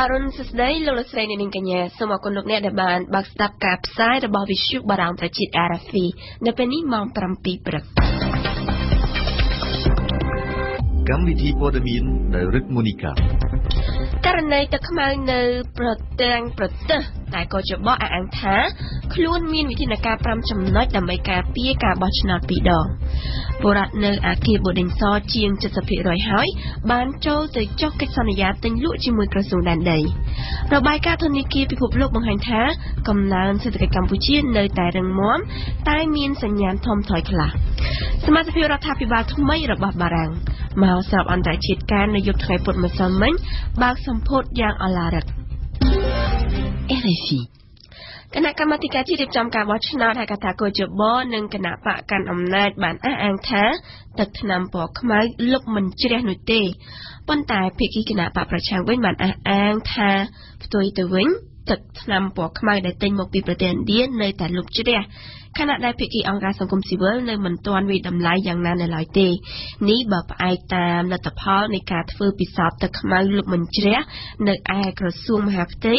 អរុនសួស្តីលោកលោកស្រីនាងកញ្ញាសូមអរគុណលោកអ្នកដែលបានបើកស្ដាប់ការផ្សាយរបស់ Visu បារាំងប្រជាជាតិ RFI នៅពេលនេះម៉ោង7ព្រឹកកម្មវិធីព័ត៌មានដោយរឹកមូនីកាករណីទឹកខ្មៅនៅប្រទាំងប្រទេស តែក៏ច្បោះអះអាងថាខ្លួនមានវិធានការ5ចំណុចដើម្បីការពារការបោះឆ្នោតពីរដងបុរដ្ឋនៅអាគារបូឌិនសជាង70%ហើយបានចូលទៅចុះកិច្ចសន្យាទិញលក់ជាមួយក្រសួងដែនដីរបាយការណ៍ធនាគារពិភពលោកបង្ហាញថាកំណើនសេដ្ឋកិច្ចកម្ពុជានៅតែរឹងមាំតែមានសញ្ញាណថមថយខ្លះសមាជិករដ្ឋាភិបាលថ្មីរបស់បារាំងមហោស្រពអន្តរជាតិការនៅយប់ថ្ងៃពុធម្សិលមិញបើកសម្ពោធយ៉ាងអឡារឹក RFI គណៈកម្មាធិការជាតិរៀបចំការបោះឆ្នោតហៅថាកោជបនិងគណៈបកកាន់អំណាចបានអះអាងថាទឹកថ្នាំពណ៌ខ្មៅលុបមិនជ្រះនោះទេប៉ុន្តែភាគីគណៈបកប្រឆាំងវិញបានអះអាងថាផ្ទុយទៅវិញទឹកថ្នាំពណ៌ខ្មៅដែលទិញមកពីប្រទេសឥណ្ឌានៅតែលុបជ្រះ ខណៈដែលភាគីអង្គការសង្គមស៊ីវិលនៅមិនទាន់វិតម្លៃយ៉ាងណានៅឡើយទេនេះបើផ្អែកតាមលទ្ធផលនៃការធ្វើពិសោធន៍ទឹកខ្មៅលុបមិនជ្រះនៅឯក្រសួងមហាផ្ទៃ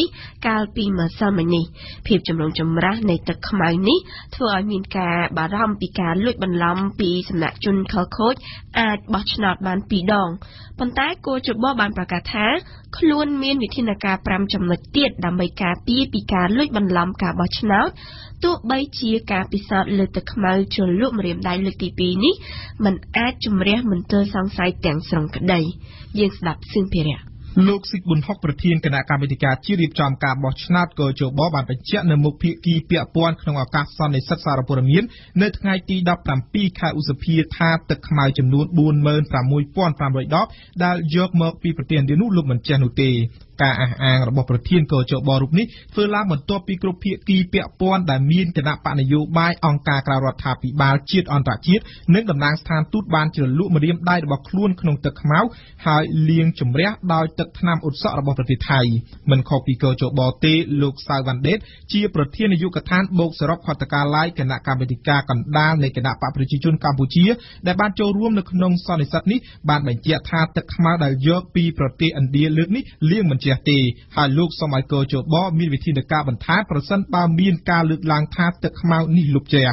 កាលពីម្សិលមិញនេះភាពចម្រូងចម្រាសនៃទឹកខ្មៅនេះធ្វើឲ្យមានការបារម្ភពីការលួចបន្លំពីសំណាក់ជនខលខូចអាចបោះឆ្នោតបានពីរដងប៉ុន្តែគូចបបានប្រកាសថាខ្លួនមានវិធានការ5ចំណុចទៀតដើម្បីការពារពីការលួចបន្លំការបោះឆ្នោត ទោះបីជាការពិសោធន៍លើទឹកខ្មៅជ្រលក់ម្រាមដៃលើកទី2នេះมันអាចជំរះមន្ទិលសង្ស័យទាំងស្រុងក្តីយើងស្ដាប់សឿងភិរៈលោកស៊ីកប៊ុនហុកប្រធានគណៈកម្មាធិការជាតិរៀបចំការបោះឆ្នោតក៏ជបបានបញ្ជាក់នៅមុខភាគីពាក់ព័ន្ធក្នុងឱកាសសន្និសីទសារព័ត៌មាននៅថ្ងៃទី17ខែឧសភាថាទឹកខ្មៅចំនួន46500ដបដែលយកមកពីប្រទេសឥណ្ឌានោះលោកមិនចេះនោះទេ ការអះអាងរបស់ប្រធានកោជបរូបនេះធ្វើឡើងបន្ទាប់ពីគ្រប់ភាគីពាក់ព័ន្ធដែលមានគណៈបកនយោបាយអង្គការក្រៅរដ្ឋាភិបាលជាតិអន្តរជាតិនិងតំណាងស្ថានទូតបានជ្រលក់ម្រាមដៃរបស់ខ្លួនក្នុងទឹកខ្មៅហើយលាងជំរះដោយទឹកថ្នាំអ៊ុតសក់របស់ប្រទេសថៃមិនខុសពីកោជបទេលោកសៅវ៉ាន់ដេតជាប្រធាននាយកដ្ឋានបូកសរុបខុទ្ទកាល័យគណៈកម្មាធិការកណ្ដាលនៃគណៈបកប្រជាជនកម្ពុជាដែលបានចូលរួមនៅក្នុងសន្និសីទនេះបានបញ្ជាក់ថាទឹកខ្មៅដែលយកពីប្រទេសឥណ្ឌាលើកនេះលាងមិនជ្រះទេហើយលោកសូមឲ្យកោជបមានវិធានការបន្ថែមប្រសិនបើមានការលើកឡើងថាទឹកខ្មៅនេះលុបជ្រះ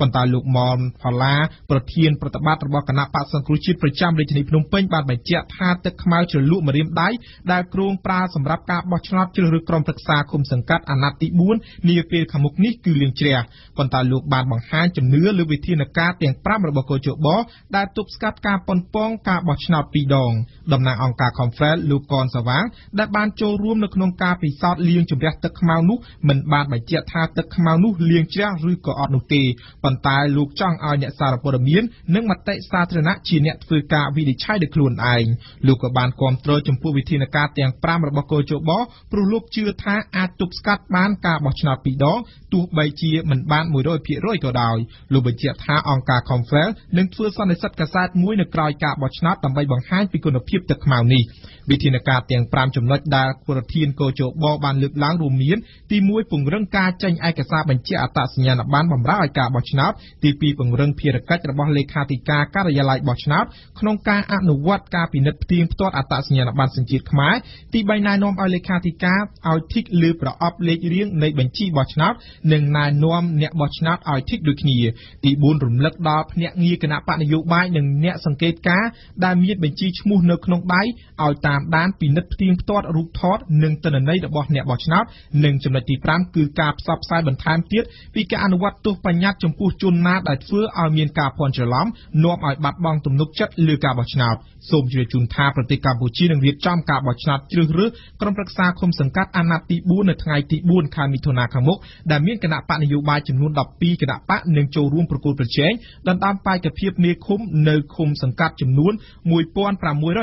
ប៉ុន្តែលោកមុំផល្លាប្រធានប្រតិបត្តិរបស់គណៈបក្សសង្គ្រោះជាតិប្រចាំរាជធានីភ្នំពេញបានបញ្ជាក់ថាទឹកខ្មៅជ្រលក់ម្រាមដៃដែលគ្រោងប្រើសម្រាប់ការបោះឆ្នោតជ្រើសរើសក្រុមប្រឹក្សាគុំសង្កាត់អាណត្តិទី4នាពេលខាងមុខនេះគឺលៀងជ្រះប៉ុន្តែលោកបានបង្ហាញជំនឿលើវិធានការទាំង5របស់កោជបដែលទប់ស្កាត់ការប៉ុនប៉ងការបោះឆ្នោតពីរដងតំណាងអង្គការ Conference លោកកនសវាងដែលបានចូលរួមនៅក្នុងការពិសោធន៍លាងជម្រះទឹកខ្មៅនោះមិនបានបញ្ជាក់ថាទឹកខ្មៅនោះលាងជ្រះឬក៏អត់នោះទេប៉ុន្តែលោកចង់ឲ្យអ្នកសារព័ត៌មាននិងមតិសាធារណៈជាអ្នកធ្វើការវិនិច្ឆ័យដោយខ្លួនឯងលោកក៏បានគាំទ្រចំពោះវិធានការទាំង5របស់កោជបព្រោះលោកជឿថាអាចទប់ស្កាត់បានការបោះឆ្នោតពីរដងទោះបីជាមិនបាន100%ក៏ដោយលោកបញ្ជាក់ថាអង្គការ Confrel នឹងធ្វើសន្និសីទកាសែតមួយនៅក្រោយការបោះឆ្នោតដើម្បីបង្ហាញពីគុណភាពទឹកខ្មៅនេះ វិធានការទាំង5ចំណុចដែលប្រធានកោជបបានលើកឡើងរួមមាន ទី1ពង្រឹងការចេញឯកសារបញ្ជាក់អត្តសញ្ញាណប័ណ្ណបម្រើឲ្យការបោះឆ្នោតទី2ពង្រឹងភារកិច្ចរបស់លេខាធិការការិយាល័យបោះឆ្នោតក្នុងការអនុវត្តការពិនិត្យផ្ទៀងផ្ទាត់អត្តសញ្ញាណប័ណ្ណសញ្ជាតិខ្មែរទី3ណែនាំឲ្យលេខាធិការឲ្យធីកលើប្រអប់លេខរៀងនៃបញ្ជីបោះឆ្នោតនិងណែនាំអ្នកបោះឆ្នោតឲ្យធីកដូចគ្នាទី4រំលឹកដល់ភ្នាក់ងារគណៈបកនយោបាយនិងអ្នកសង្កេតការដែលមានបញ្ជីឈ្មោះនៅក្នុងដៃឲ្យតាមដានពិនិត្យផ្ទៀងផ្ទាត់រូបថតនិងទិន្នន័យរបស់អ្នកបោះឆ្នោតនិងចំណុចទី5គឺការផ្សព្វផ្សាយបន្ថែមទៀតពីការអនុវត្តទោសបញ្ញត្តិចំពោះជនណាដែលធ្វើឲ្យមានការភ័ន្តច្រឡំនាំឲ្យបាត់បង់ទំនុកចិត្តលើការបោះឆ្នោតសូមជម្រាបជូនថាប្រទេសកម្ពុជានឹងរៀបចំការបោះឆ្នោតជ្រើសរើសក្រុមប្រឹក្សាឃុំសង្កាត់អាណត្តិទី4នៅថ្ងៃទី4ខែមិថុនាខាងមុខដែលមានគណៈបកនយោបាយចំនួន12គណៈបកនឹងចូលរួមប្រគល់ប្រជែងដណ្ដើមបេក្ខភាពមេឃុំនៅឃុំសង្កាត់ចំនួន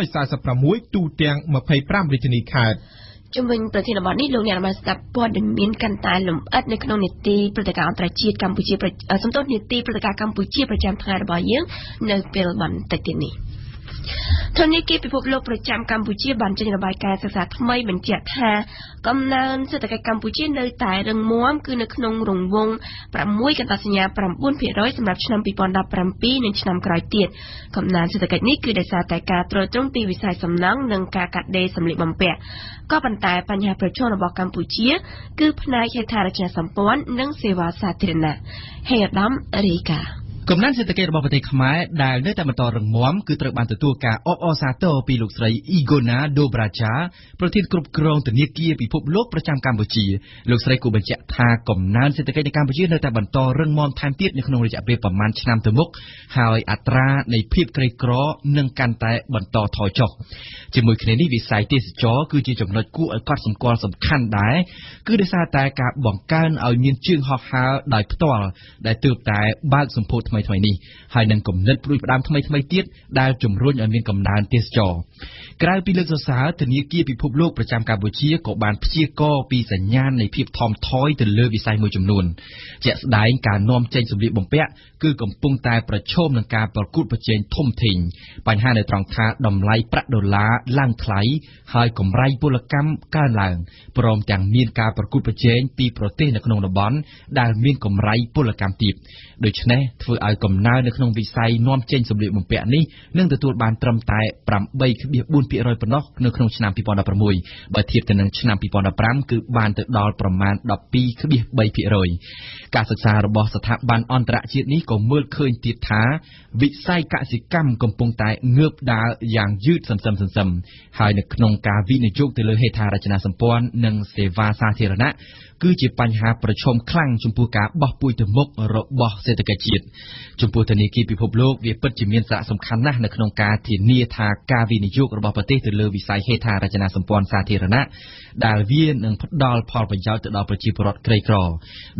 1646ទូទាំង25រាជធានីខេត្តជំវិញប្រធានបទនេះលោកអ្នកបានស្ដាប់ព័ត៌មានកាន់តែលម្អិតនៅក្នុងនីតិព្រឹត្តិការណ៍អន្តរជាតិកម្ពុជាសំទោសនីតិព្រឹត្តិការណ៍កម្ពុជាប្រចាំថ្ងៃរបស់យើងនៅពេលបន្តិចទៀតនេះ ធនាគារពិភពលោកប្រចាំកម្ពុជាបានចេញរបាយការណ៍សិក្សាថ្មីបញ្ជាក់ថាកំណើនសេដ្ឋកិច្ចកម្ពុជានៅតែរឹងមាំគឺនៅក្នុងរង្វង់6កន្តសញ្ញា9%សម្រាប់ឆ្នាំ2017និងឆ្នាំក្រោយទៀតកំណើនសេដ្ឋកិច្ចនេះគឺដោយសារតែការទ្រទ្រង់ពីវិស័យសំណង់និងការកាត់ដេរសម្លៀកបំពាក់ក៏ប៉ុន្តែបញ្ហាប្រឈមរបស់កម្ពុជា គឺផ្នែកហេដ្ឋារចនាសម្ព័ន្ធនិងសេវាសាធារណៈហេអាដាមរីកា កំណើនសេដ្ឋកិច្ចរបស់ប្រទេសខ្មែរដែលនៅតែបន្តរឹងមាំគឺត្រូវបានទទួលការអបអរសាទរពីលោកស្រី Igona Dobraja ប្រធានគ្រប់គ្រងធនាគារពិភពលោកប្រចាំកម្ពុជាលោកស្រីគូបញ្ជាក់ថាកំណើនសេដ្ឋកិច្ចនៅកម្ពុជានៅតែបន្តរឹងមាំថែមទៀតនៅក្នុងរយៈពេលប្រមាណឆ្នាំទៅមុខហើយអត្រានៃភាពក្រីក្រនឹងកាន់តែបន្តថយចុះជាមួយគ្នានេះវិស័យទេសចរគឺជាចំណុចគួរឲ្យកត់សម្គាល់សំខាន់ដែរគឺដោយសារតែការបង្កើនឲ្យមានជើងហោះហើរដោយផ្ទាល់ដែលទើបតែបើកសម្ពោធថ្មីថ្មីនេះហើយនឹងគំនិតព្រួយផ្ដើមថ្មីថ្មីទៀតដែលជំរុញឲ្យមានកំណើនទេសចរក្រៅពីលើកសរសើរធនាគារពិភពលោកប្រចាំកម្ពុជាក៏បានព្យាករណ៍ពីសញ្ញាណនៃភាពថមថយទៅលើវិស័យមួយចំនួនជាក់ស្ដែងការនាំចេញសម្លៀកបំពាក់គឺកំពុងតែប្រឈមនឹងការប្រកួតប្រជែងធំធេងបញ្ហានៅត្រង់ថាតម្លៃប្រាក់ដុល្លារឡើងថ្លៃហើយកម្រៃពលកម្មកើនឡើងព្រមទាំងមានការប្រកួតប្រជែងពីប្រទេសនៅក្នុងតំបន់ដែលមានកម្រៃពលកម្មទាបដូច្នេះធ្វើឲ្យកំណើននៅក្នុងវិស័យនាំចេញសម្លៀកបំពាក់នេះនឹងទទួលបានត្រឹមតែ8.4%ប៉ុណ្ណោះនៅក្នុងឆ្នាំ2016បើធៀបទៅនឹងឆ្នាំ2015គឺបានទៅដល់ប្រមាណ12.3%ការសិក្សារបស់ស្ថាប័នអន្តរជាតិនេះក៏មើលឃើញទៀតថាវិស័យកសិកម្មកំពុងតែងើបដើរយ៉ាងយឺតសន្សឹមសន្សឹមហើយនៅក្នុងការវិនិយោគទៅលើហេដ្ឋារចនាសម្ព័ន្ធនិងសេវាសាធារណៈ គឺជាបញ្ហាប្រឈមខ្លាំងចំពោះការបោះពុយទៅមុខរបស់សេដ្ឋកិច្ចជាតិចំពោះធនាគារពិភពលោកវាពិតជាមានសារៈសំខាន់ណាស់នៅក្នុងការធានាថាការវិនិយោគរបស់ប្រទេសទៅលើវិស័យហេដ្ឋារចនាសម្ព័ន្ធសាធារណៈដែលវានឹងផ្ដល់ផលប្រយោជន៍ទៅដល់ប្រជាពលរដ្ឋក្រីក្រ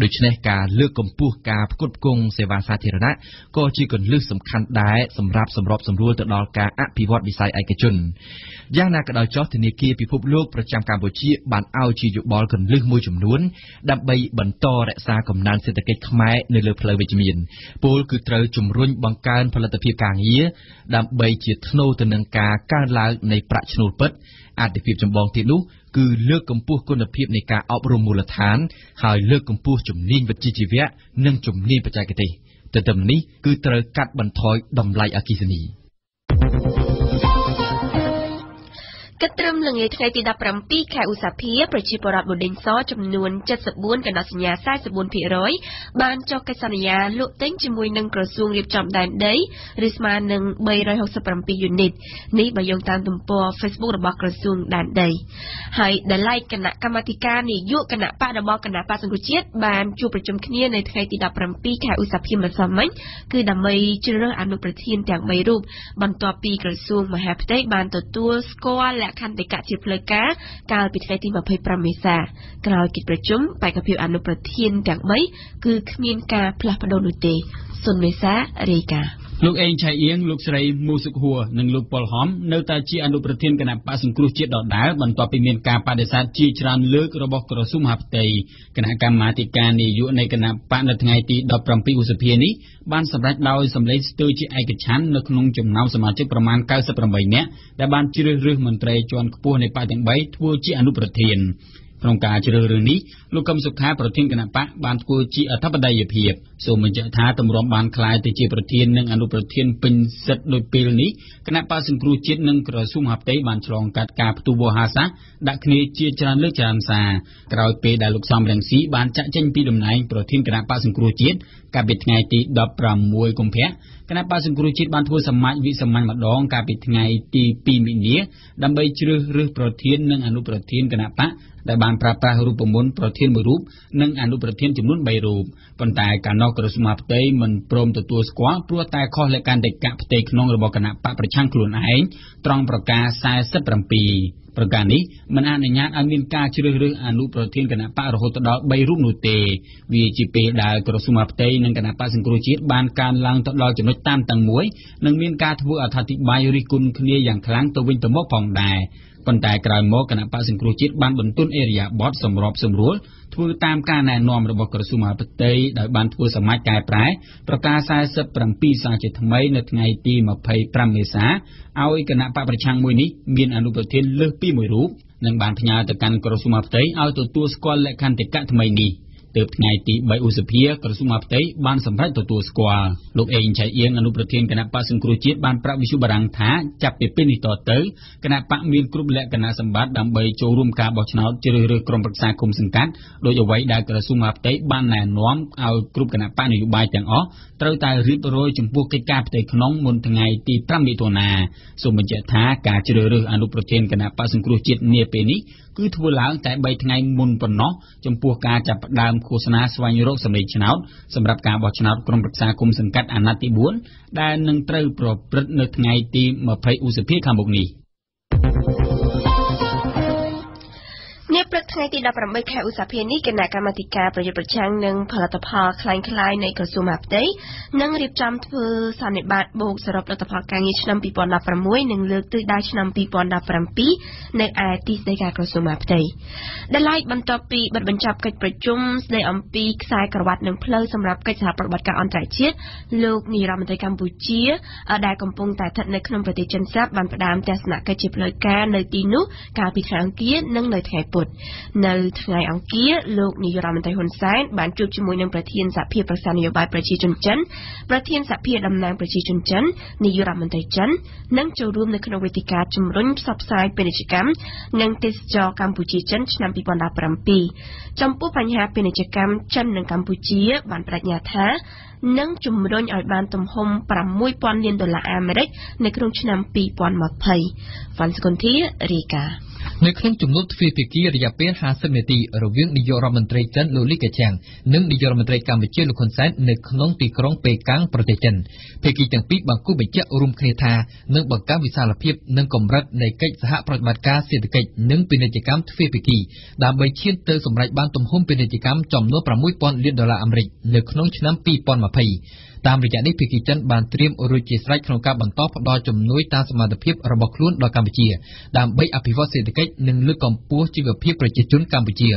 ដូច្នេះការលើកកម្ពស់ការផ្គត់ផ្គង់សេវាសាធារណៈក៏ជាគន្លឹះសំខាន់ដែរសម្រាប់សម្របសម្រួលទៅដល់ការអភិវឌ្ឍវិស័យឯកជន យ៉ាងណាក៏ដោយចុះធនាគារពិភពលោកប្រចាំកម្ពុជាបានឲ្យជាយោបល់គន្លឹះមួយចំនួន ដើម្បីបន្តរក្សាកំណើនសេដ្ឋកិច្ចខ្មែរនៅលើផ្លូវវិជ្ជមានពលគឺត្រូវជំរុញបង្កើនផលិតភាពការងារដើម្បីជាធ្នូទៅនឹងការកើនឡើងនៃប្រាក់ឈ្នួលពិតអាទិភាពចម្បងទៀតនោះគឺលើកកម្ពស់គុណភាពនៃការអប់រំមូលដ្ឋាន ហើយលើកកម្ពស់ជំនាញវិជ្ជាជីវៈនិងជំនាញបច្ចេកទេសទន្ទឹមនេះគឺត្រូវកាត់បន្ថយតម្លៃអគ្គិសនី គិតត្រឹមល្ងាចថ្ងៃទី17ខែឧសភាប្រជាពលរដ្ឋបូឌិនសចំនួន74កណ្ដោះសញ្ញា44%បានចុះកិច្ចសន្យាលក់ទិញជាមួយនឹងក្រសួងរៀបចំដែនដីឬស្មើនឹង367យូនីតនេះបើយោងតាមទំព័រ Facebook របស់ក្រសួងដែនដីហើយដែលឡែកគណៈកម្មាធិការនយោបាយគណៈបករបស់គណៈបកសង្គ្រោះជាតិបានជួបប្រជុំគ្នានៅថ្ងៃទី17ខែឧសភាម្សិលមិញគឺដើម្បីជ្រើសរើសអនុប្រធានទាំង3រូបបន្ទាប់ពីក្រសួងមហាផ្ទៃបានទទួលស្គាល់លក្ខន្តិកៈជាផ្លូវការកាលពីថ្ងៃទី25មេសាក្រោយកិច្ចប្រជុំបេក្ខភាពអនុប្រធានទាំង3គឺគ្មានការផ្លាស់ប្ដូរនោះទេសុនមេសារាយការណ៍ លោកអេងឆៃអៀងលោកស្រីមូសុកហួរនិងលោកប៉ុលហំនៅតែជាអនុប្រធានគណៈបកសង្គ្រោះជាតិដដែលបន្ទាប់ពីមានការបដិសេធជាច្រើនលើករបស់ក្រសួងមហាផ្ទៃគណៈកម្មាធិការនយោបាយនៃគណៈបកនៅថ្ងៃទី17ឧសភានេះបានសម្រេចដោយសម្លេងស្ទើរជាឯកច្ឆ័ន្ទនៅក្នុងចំណោមសមាជិកប្រមាណ98នាក់ដែលបានជ្រើសរើសមន្ត្រីជាន់ខ្ពស់នៃបកទាំង3ធ្វើជាអនុប្រធាន ក្នុងការជ្រើសរើសនេះលោកកឹមសុខាប្រធានគណៈបកបានធ្វើជាអធិបតីភាពសូមបញ្ជាក់ថាទម្រាំបានក្លាយទៅជាប្រធាននិងអនុប្រធានពេញសិទ្ធិដោយពេលនេះគណៈបកសង្គ្រោះជាតិនិងក្រសួងមហាផ្ទៃបានឆ្លងកាត់ការផ្ទុះវោហាសាដាក់គ្នាជាច្រើនលើកច្រើនសារក្រោយពេលដែលលោកសំរងស៊ីបានចាក់ចេញពីតំណែងប្រធានគណៈបកសង្គ្រោះជាតិ កាលពីថ្ងៃទី16កុម្ភៈគណៈបក្សសង្គ្រោះជាតិបានធ្វើសមាជវិសាមញ្ញម្ដង កាលពីថ្ងៃទី2មិនិនាដើម្បីជ្រើសរើសប្រធាននិងអនុប្រធានគណៈបកដែលបានប្រើប្រាស់រូបមន្តប្រធានមួយរូបនិងអនុប្រធានចំនួន3រូបប៉ុន្តែកាលនោះក្រសួងមហាផ្ទៃមិនព្រមទទួលស្គាល់ព្រោះតែខុសលក្ខន្តិកៈផ្ទៃក្នុងរបស់គណៈបកប្រឆាំងខ្លួនឯងត្រង់ប្រការ47 ប្រការនេះមិនអនុញ្ញាតឲ្យមានការជ្រើសរើសអនុប្រធានគណៈបករហូតដល់3រូបនោះទេវាជាពេលដែលក្រសួងមហាផ្ទៃនិងគណៈបកសង្គ្រោះជាតិបានកើនឡើងទៅដល់ចំណុចតានតឹងមួយនិងមានការធ្វើអត្ថាធិប្បាយរិះគន់គ្នាយ៉ាងខ្លាំងទៅវិញទៅមកផងដែរ ប៉ុន្តែក្រោយមកគណៈបកសង្គ្រោះជាតិបានបន្ទន់អេរិយាប័តសម្របសម្រួលធ្វើតាមការណែនាំរបស់ក្រសួងមហាផ្ទៃដោយបានធ្វើសមាជកែប្រែប្រកាស47សារជាថ្មីនៅថ្ងៃទី25មេសាឲ្យគណៈបកប្រឆាំងមួយនេះមានអនុប្រធានលើសពីមួយរូបនិងបានផ្ញើទៅកាន់ក្រសួងមហាផ្ទៃឲ្យទទួលស្គាល់លក្ខន្តិកៈថ្មីនេះ។ ទើបថ្ងៃទី3ឧសភាក្រសួងមហាផ្ទៃបានសម្រេចទទួលស្គាល់លោកអេងឆៃអៀងអនុប្រធានគណៈបកសង្គ្រោះជាតិបានប្រាប់វិសុបរាំងថាចាប់ពីពេលនេះតទៅគណៈបកមានគ្រប់លក្ខណៈសម្បត្តិដើម្បីចូលរួមការបោះឆ្នោតជ្រើសរើសក្រុមប្រឹក្សាគុំសង្កាត់ដោយអ្វីដែលក្រសួងមហាផ្ទៃបានណែនាំឲ្យគ្រប់គណៈបកនយោបាយទាំងអស់ត្រូវតែរៀបរយចំពោះកិច្ចការផ្ទៃក្នុងមុនថ្ងៃទី5មិថុនាសូមបញ្ជាក់ថាការជ្រើសរើសអនុប្រធានគណៈបកសង្គ្រោះជាតិនាពេលនេះ គឺធ្វើឡើងតែ3ថ្ងៃមុនប៉ុណ្ណោះចំពោះការចាប់ផ្ដើមឃោសនាស្វែងរកសម្លេងឆ្នោតសម្រាប់ការបោះឆ្នោតក្រុមប្រឹក្សាគុំសង្កាត់អាណត្តិទី4ដែលនឹងត្រូវប្រព្រឹត្តនៅថ្ងៃទី20ឧសភាខាងមុខនេះ។ ថ្ងៃទី18ខែឧសភានេះគណៈកម្មាធិការប្រយុទ្ធប្រឆាំងនឹងផលិតផលคล้ายៗនៃក្រសួងមហាផ្ទៃនឹងរៀបចំធ្វើសន្និបាតបូកសរុបលទ្ធផលការងារឆ្នាំ2016និងលើកទិសដៅឆ្នាំ2017នៅឯទីស្តីការក្រសួងមហាផ្ទៃដែលឡែកបន្ទាប់ពីបិទបញ្ចប់កិច្ចប្រជុំស្តីអំពីខ្សែក្រវ៉ាត់និងផ្លូវសម្រាប់កិច្ចសហប្រតិបត្តិការអន្តរជាតិលោកនាយរដ្ឋមន្ត្រីកម្ពុជាដែលកំពុងតែស្ថិតនៅក្នុងប្រទេសចិនស្រាប់បានផ្ដើមទស្សនកិច្ចជាផ្លូវការនៅទីនោះកាលពីថ្ងៃអង្គារនិងនៅថ្ងៃពុធ នៅថ្ងៃអង្គារលោកនាយរដ្ឋមន្ត្រីហ៊ុនសែនបានជួបជាមួយនឹងប្រធានសហភាពប្រឹក្សានយោបាយប្រជាជនចិនប្រធានសហភាពតំណាងប្រជាជនចិននាយរដ្ឋមន្ត្រីចិននិងចូលរួមនៅក្នុងវេទិកាជំរុញផ្សព្វផ្សាយពាណិជ្ជកម្មនិងទេសចរកម្ពុជាចិនឆ្នាំ2017ចំពោះបញ្ហាពាណិជ្ជកម្មចិននិងកម្ពុជាបានបញ្ញាថានិងជំរុញឲ្យបានទំហំ6000លានដុល្លារអាមេរិកនៅក្នុងឆ្នាំ2020វ៉ាន់ស្គុនធារីកា នៅក្នុងជំនួបទ្វេភាគីរយៈពេល50នាទីរវាងនាយករដ្ឋមន្ត្រីចិនលោកលីកាចាំងនិងនាយករដ្ឋមន្ត្រីកម្ពុជាលោកហ៊ុនសែននៅក្នុងទីក្រុងប៉េកាំងប្រទេសចិនភាគីទាំងពីរបានគូបញ្ជាក់រួមគ្នាថានឹងបង្កើនវិសាលភាពនិងកម្រិតនៃកិច្ចសហប្រតិបត្តិការសេដ្ឋកិច្ចនិងពាណិជ្ជកម្មទ្វេភាគីដើម្បីឈានទៅសម្រេចបានទំហំពាណិជ្ជកម្មចំនួន6000លានដុល្លារអាមេរិកនៅក្នុងឆ្នាំ2020 តាមរយៈនេះភាគីចិនបានត្រៀមរួចជាស្រេចក្នុងការបន្តផ្តល់ជំនួយតាមសមត្ថភាពរបស់ខ្លួនដល់កម្ពុជា ដើម្បីអភិវឌ្ឍសេដ្ឋកិច្ចនិងលើកកម្ពស់ជីវភាពប្រជាជនកម្ពុជា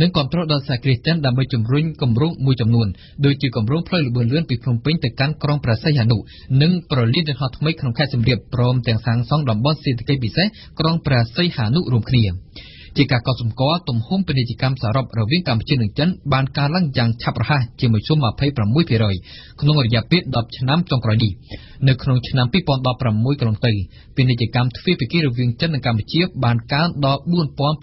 និងគ្រប់គ្រងដល់សហគ្រាសចិនដើម្បីជំរុញគម្រោងមួយចំនួនដូចជាគម្រោងផ្លូវល្បឿនលឿនពីភ្នំពេញទៅកាន់ក្រុងព្រះសីហនុនិងប្រលានយន្តហោះថ្មីក្នុងខេត្តសៀមរាបព្រមទាំងសាងសង់តំបន់សេដ្ឋកិច្ចពិសេសក្រុងព្រះសីហនុរួមគ្នា ជាការកត់សម្គាល់ទំហំពាណិជ្ជកម្មសរុបរវាងកម្ពុជានិងចិនបានកើនឡើងយ៉ាងឆាប់រហ័សជាមួយជុំ26%ក្នុងរយៈពេល10ឆ្នាំចុងក្រោយនេះនៅក្នុងឆ្នាំ2016កន្លងទៅពាណិជ្ជកម្មទ្វេភាគីរវាងចិននិងកម្ពុជាបានកើនដល់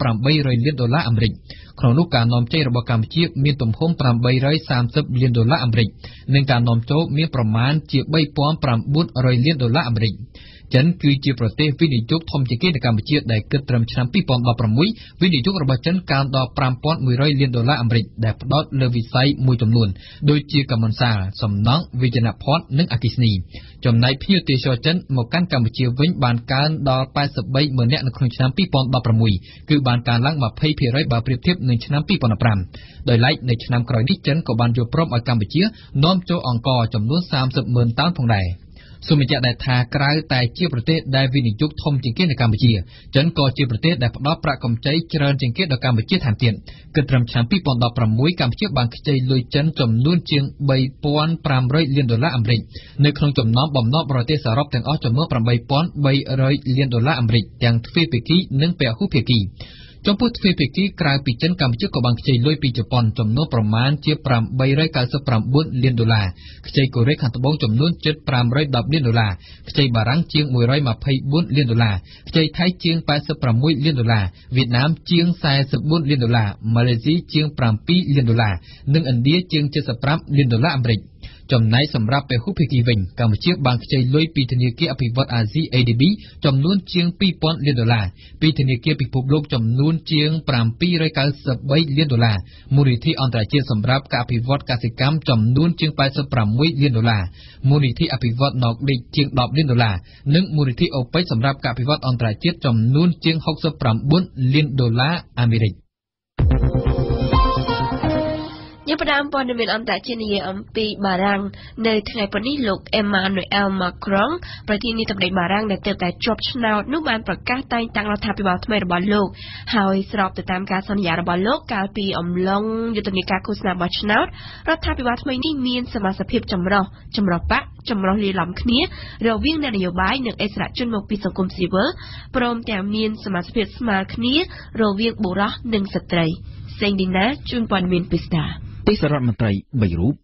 4800លានដុល្លារអាមេរិកក្នុងនោះការនាំចេញរបស់កម្ពុជាមានទំហំ830លានដុល្លារអាមេរិកនិងការនាំចូលមានប្រមាណជា3900លានដុល្លារអាមេរិក ចិនគឺជាប្រទេសវិនិយោគធំជាងគេនៅកម្ពុជាដែលគិតត្រឹមឆ្នាំ2016វិនិយោគរបស់ចិនកើនដល់5100លានដុល្លារអាមេរិកដែលផ្ដោតលើវិស័យមួយចំនួន ដូចជាកម្មន្តសាលសំណង់វិជ្ជាភ័ណ្ឌនិងអគ្គិសនីចំណែកភ្ញៀវទេសចរចិនមកកាន់កម្ពុជាវិញបានកើនដល់83ម៉ឺននាក់នៅក្នុងឆ្នាំ2016គឺបានកើនឡើង20%បើប្រៀបធៀបនឹងឆ្នាំ2015ដោយឡែកនៅឆ្នាំក្រោយនេះចិនក៏បានយល់ព្រមឲ្យកម្ពុជានាំចូលអង្ករចំនួន30ម៉ឺនតោនផងដែរ។ សូមបញ្ជាក់ដែរថាក្រៅតែជាប្រទេសដែលវិនិយោគធំជាងគេនៅកម្ពុជាចិនក៏ជាប្រទេសដែលផ្ដល់ប្រាក់កម្ចីច្រើនជាងគេដល់កម្ពុជាថែមទៀតគិតត្រឹមឆ្នាំ2016កម្ពុជាបានខ្ចីលុយចិនចំនួនជាង3500លានដុល្លារអាមេរិកនៅក្នុងចំណោមបំណុលបរទេសសរុបទាំងអស់ចំនួន8300លានដុល្លារអាមេរិកទាំងទ្វេភាគីនិងពហុភាគី ចំពោះទ្វេភាគីក្រៅពីចិនកម្ពុជាក៏បានខ្ចីលុយពីជប៉ុនចំនួនប្រមាណជា899លានដុល្លារខ្ចីកូរ៉េខាងត្បូងចំនួនជិត510លានដុល្លារខ្ចីបារាំងជាង124លានដុល្លារខ្ចីថៃជាង86លានដុល្លារវៀតណាមជាង44លានដុល្លារម៉ាឡេស៊ីជាង7លានដុល្លារនិងឥណ្ឌាជាង75លានដុល្លារអាមេរិក ចំណែកសម្រាប់ពហុភាគីវិញកម្ពុជាបានខ្ចីលុយពីធនាគារអភិវឌ្ឍន៍អាស៊ី ADB ចំនួនជាង2000លានដុល្លារពីធនាគារពិភពលោកចំនួនជាង793លានដុល្លារមូលនិធិអន្តរជាតិសម្រាប់ការអភិវឌ្ឍកសិកម្មចំនួនជាង86លានដុល្លារមូលនិធិអភិវឌ្ឍន៍ Nordic ជាង10លានដុល្លារនិងមូលនិធិ OPEC សម្រាប់ការអភិវឌ្ឍអន្តរជាតិចំនួនជាង69លានដុល្លារអាមេរិក យើងផ្ដើមព័ត៌មានអន្តរជាតិនិយាយអំពីបារាំងនៅថ្ងៃពុធនេះលោក Emmanuel Macron ប្រធានាធិបតីបារាំងដែលទើបតែជាប់ឆ្នោតនោះបានប្រកាសតែងតាំងរដ្ឋាភិបាលថ្មីរបស់លោកហើយស្របទៅតាមការសន្យារបស់លោកកាលពីអំឡុងយុទ្ធនាការឃោសនាបោះឆ្នោតរដ្ឋាភិបាលថ្មីនេះមានសមាជិកភាពចម្រុះចម្រុះបកចម្រុះលាយឡំគ្នារវាងអ្នកនយោបាយនិងអិសរាជជនមកពីសង្គមស៊ីវិលព្រមទាំងមានសមាជិកភាពស្មើគ្នារវាងបុរសនិងស្ត្រីសេងឌីណាជួនព័ត៌មានពិស្ដា ទេសរដ្ឋមន្ត្រី3រូប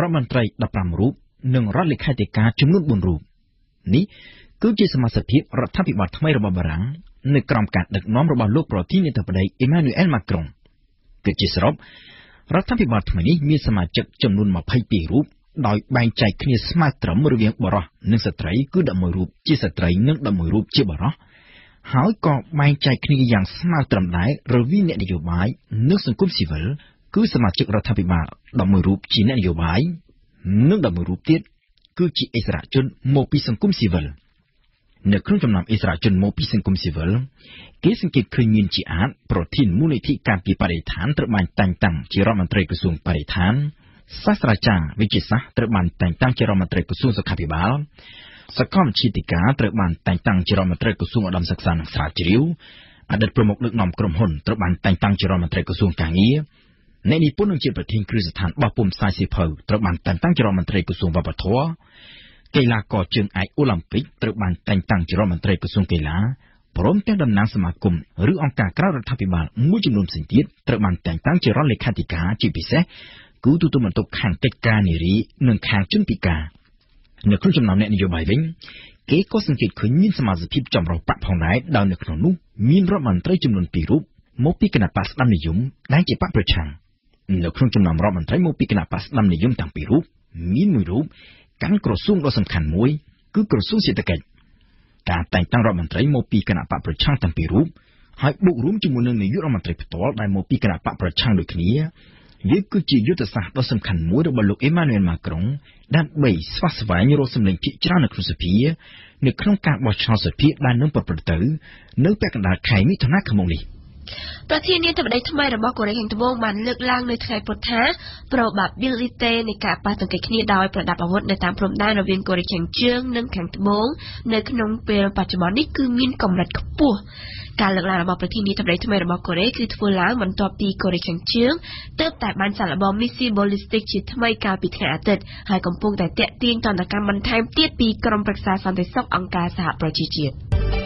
រដ្ឋមន្ត្រី15រូបនិងរដ្ឋលេខាធិការចំនួន4រូបនេះគឺជាសមាជិកភាពរដ្ឋាភិបាលថ្មីរបស់បារាំងនៅក្រោមការដឹកនាំរបស់លោកប្រធានាធិបតីអេម៉ានូអែលម៉ាក្រុងគឺជាសរុបរដ្ឋាភិបាលថ្មីនេះមានសមាជិកចំនួន22រូបដោយបែងចែកគ្នាស្មើត្រឹមរវាងបរិសនិងស្ត្រីគឺ11រូបជាស្ត្រីនិង11រូបជាបរិសហើយក៏បែងចែកគ្នាយ៉ាងស្មើត្រឹមដែររវាងអ្នកនយោបាយនិងសង្គមស៊ីវិល គឺសមាជិករដ្ឋាភិបាល11រូបជាអ្នកនយោបាយនិង11រូបទៀតគឺជាអិសរាជជនមកពីសង្គមស៊ីវិលនៅក្នុងចំណោមអិសរាជជនមកពីសង្គមស៊ីវិលគេសង្កេតឃើញមានជាអាចប្រធានមូលនិធិការពីបរិស្ថានត្រូវបានតែងតាំងជារដ្ឋមន្ត្រីក្រសួងបរិស្ថានសាស្ត្រាចារ្យវិទ្យាសាស្ត្រត្រូវបានតែងតាំងជារដ្ឋមន្ត្រីក្រសួងសុខាភិបាលសកលវិទ្យាធិការត្រូវបានតែងតាំងជារដ្ឋមន្ត្រីក្រសួងឧត្តមសិក្សានិងស្រាវជ្រាវអតីតប្រមុខដឹកនាំក្រុមហ៊ុនត្រូវបានតែងតាំងជារដ្ឋមន្ត្រីក្រសួងកាងារ អ្នកនិពន្ធនឹងជាប្រធានគ្រឹះស្ថានបោះពុម្ពផ្សាយសៀវភៅត្រូវបានតែងតាំងជារដ្ឋមន្ត្រីក្រសួងវប្បធម៌កីឡាករជើងឯកអូឡ িম্প ិកត្រូវបានតែងតាំងជារដ្ឋមន្ត្រីក្រសួងកីឡាព្រមទាំងតំណាងសមាគមឬអង្គការក្រៅរដ្ឋាភិបាលមួយចំនួនផ្សេងទៀតត្រូវបានតែងតាំងជារដ្ឋលេខាធិការជាពិសេសគឺទូតបន្ទុកខាងកិច្ចការនារីនិងខាងជនពិការនៅក្នុងចំណោមអ្នកនយោបាយវិញគេក៏សង្កេតឃើញមានសមាជិកភាពចម្រុះបកផងដែរដោយនៅក្នុងនោះមានរដ្ឋមន្ត្រីចំនួន2រូបមកពីគណៈបក្សស្ដាំនិយមដែលជាបកប្រឆាំង នៅក្នុងចំណោមរដ្ឋមន្ត្រីមកពីគណៈបក្សស្ដាំនិយមទាំងពីររូបមានមួយរូបកាន់ក្រសួងដ៏សំខាន់មួយ គឺក្រសួងសេដ្ឋកិច្ចការតែងតាំងរដ្ឋមន្ត្រីមកពីគណៈបកប្រឆាំងទាំងពីររូបហើយបូករួមជាមួយនឹងនាយករដ្ឋមន្ត្រីផ្ទាល់ដែលមកពីគណៈបកប្រឆាំងដូចគ្នាវាគឺជាយុទ្ធសាស្ត្រដ៏សំខាន់មួយរបស់លោកអេម៉ានូអែលម៉ាក្រុងដើម្បីស្វាស្វែងរកសម្លេងភាគច្រើននៅក្នុងសភានៅក្នុងការបោះឆ្នោតសភាដែលនឹងប្រព្រឹត្តទៅ នៅពាក់កណ្ដាលខែមិថុនាឆ្នាំនេះ ប្រធានាធិបតីថ្មីរបស់កូរ៉េខាងត្បូងបានលើកឡើងនៅថ្ងៃពុធថា probability នៃការប៉ះទង្គិចគ្នាដោយប្រដាប់អាវុធនៅតាមព្រំដែនរវាងកូរ៉េខាងជើងនិងខាងត្បូងនៅក្នុងពេលបច្ចុប្បន្ននេះគឺមានកម្រិតខ្ពស់ការលើកឡើងរបស់ប្រធានាធិបតីថ្មីរបស់កូរ៉េគឺធ្វើឡើងបន្ទាប់ពីកូរ៉េខាងជើងទើបតែបានសាកល្បងមីស៊ី ballistic ជាថ្មីកាលពីថ្ងៃអាទិត្យហើយកំពុងតែតាក់ទាញទណ្ឌកម្មបន្ថែមទៀតពីក្រុមប្រឹក្សាសន្តិសុខអង្គការសហប្រជាជាតិ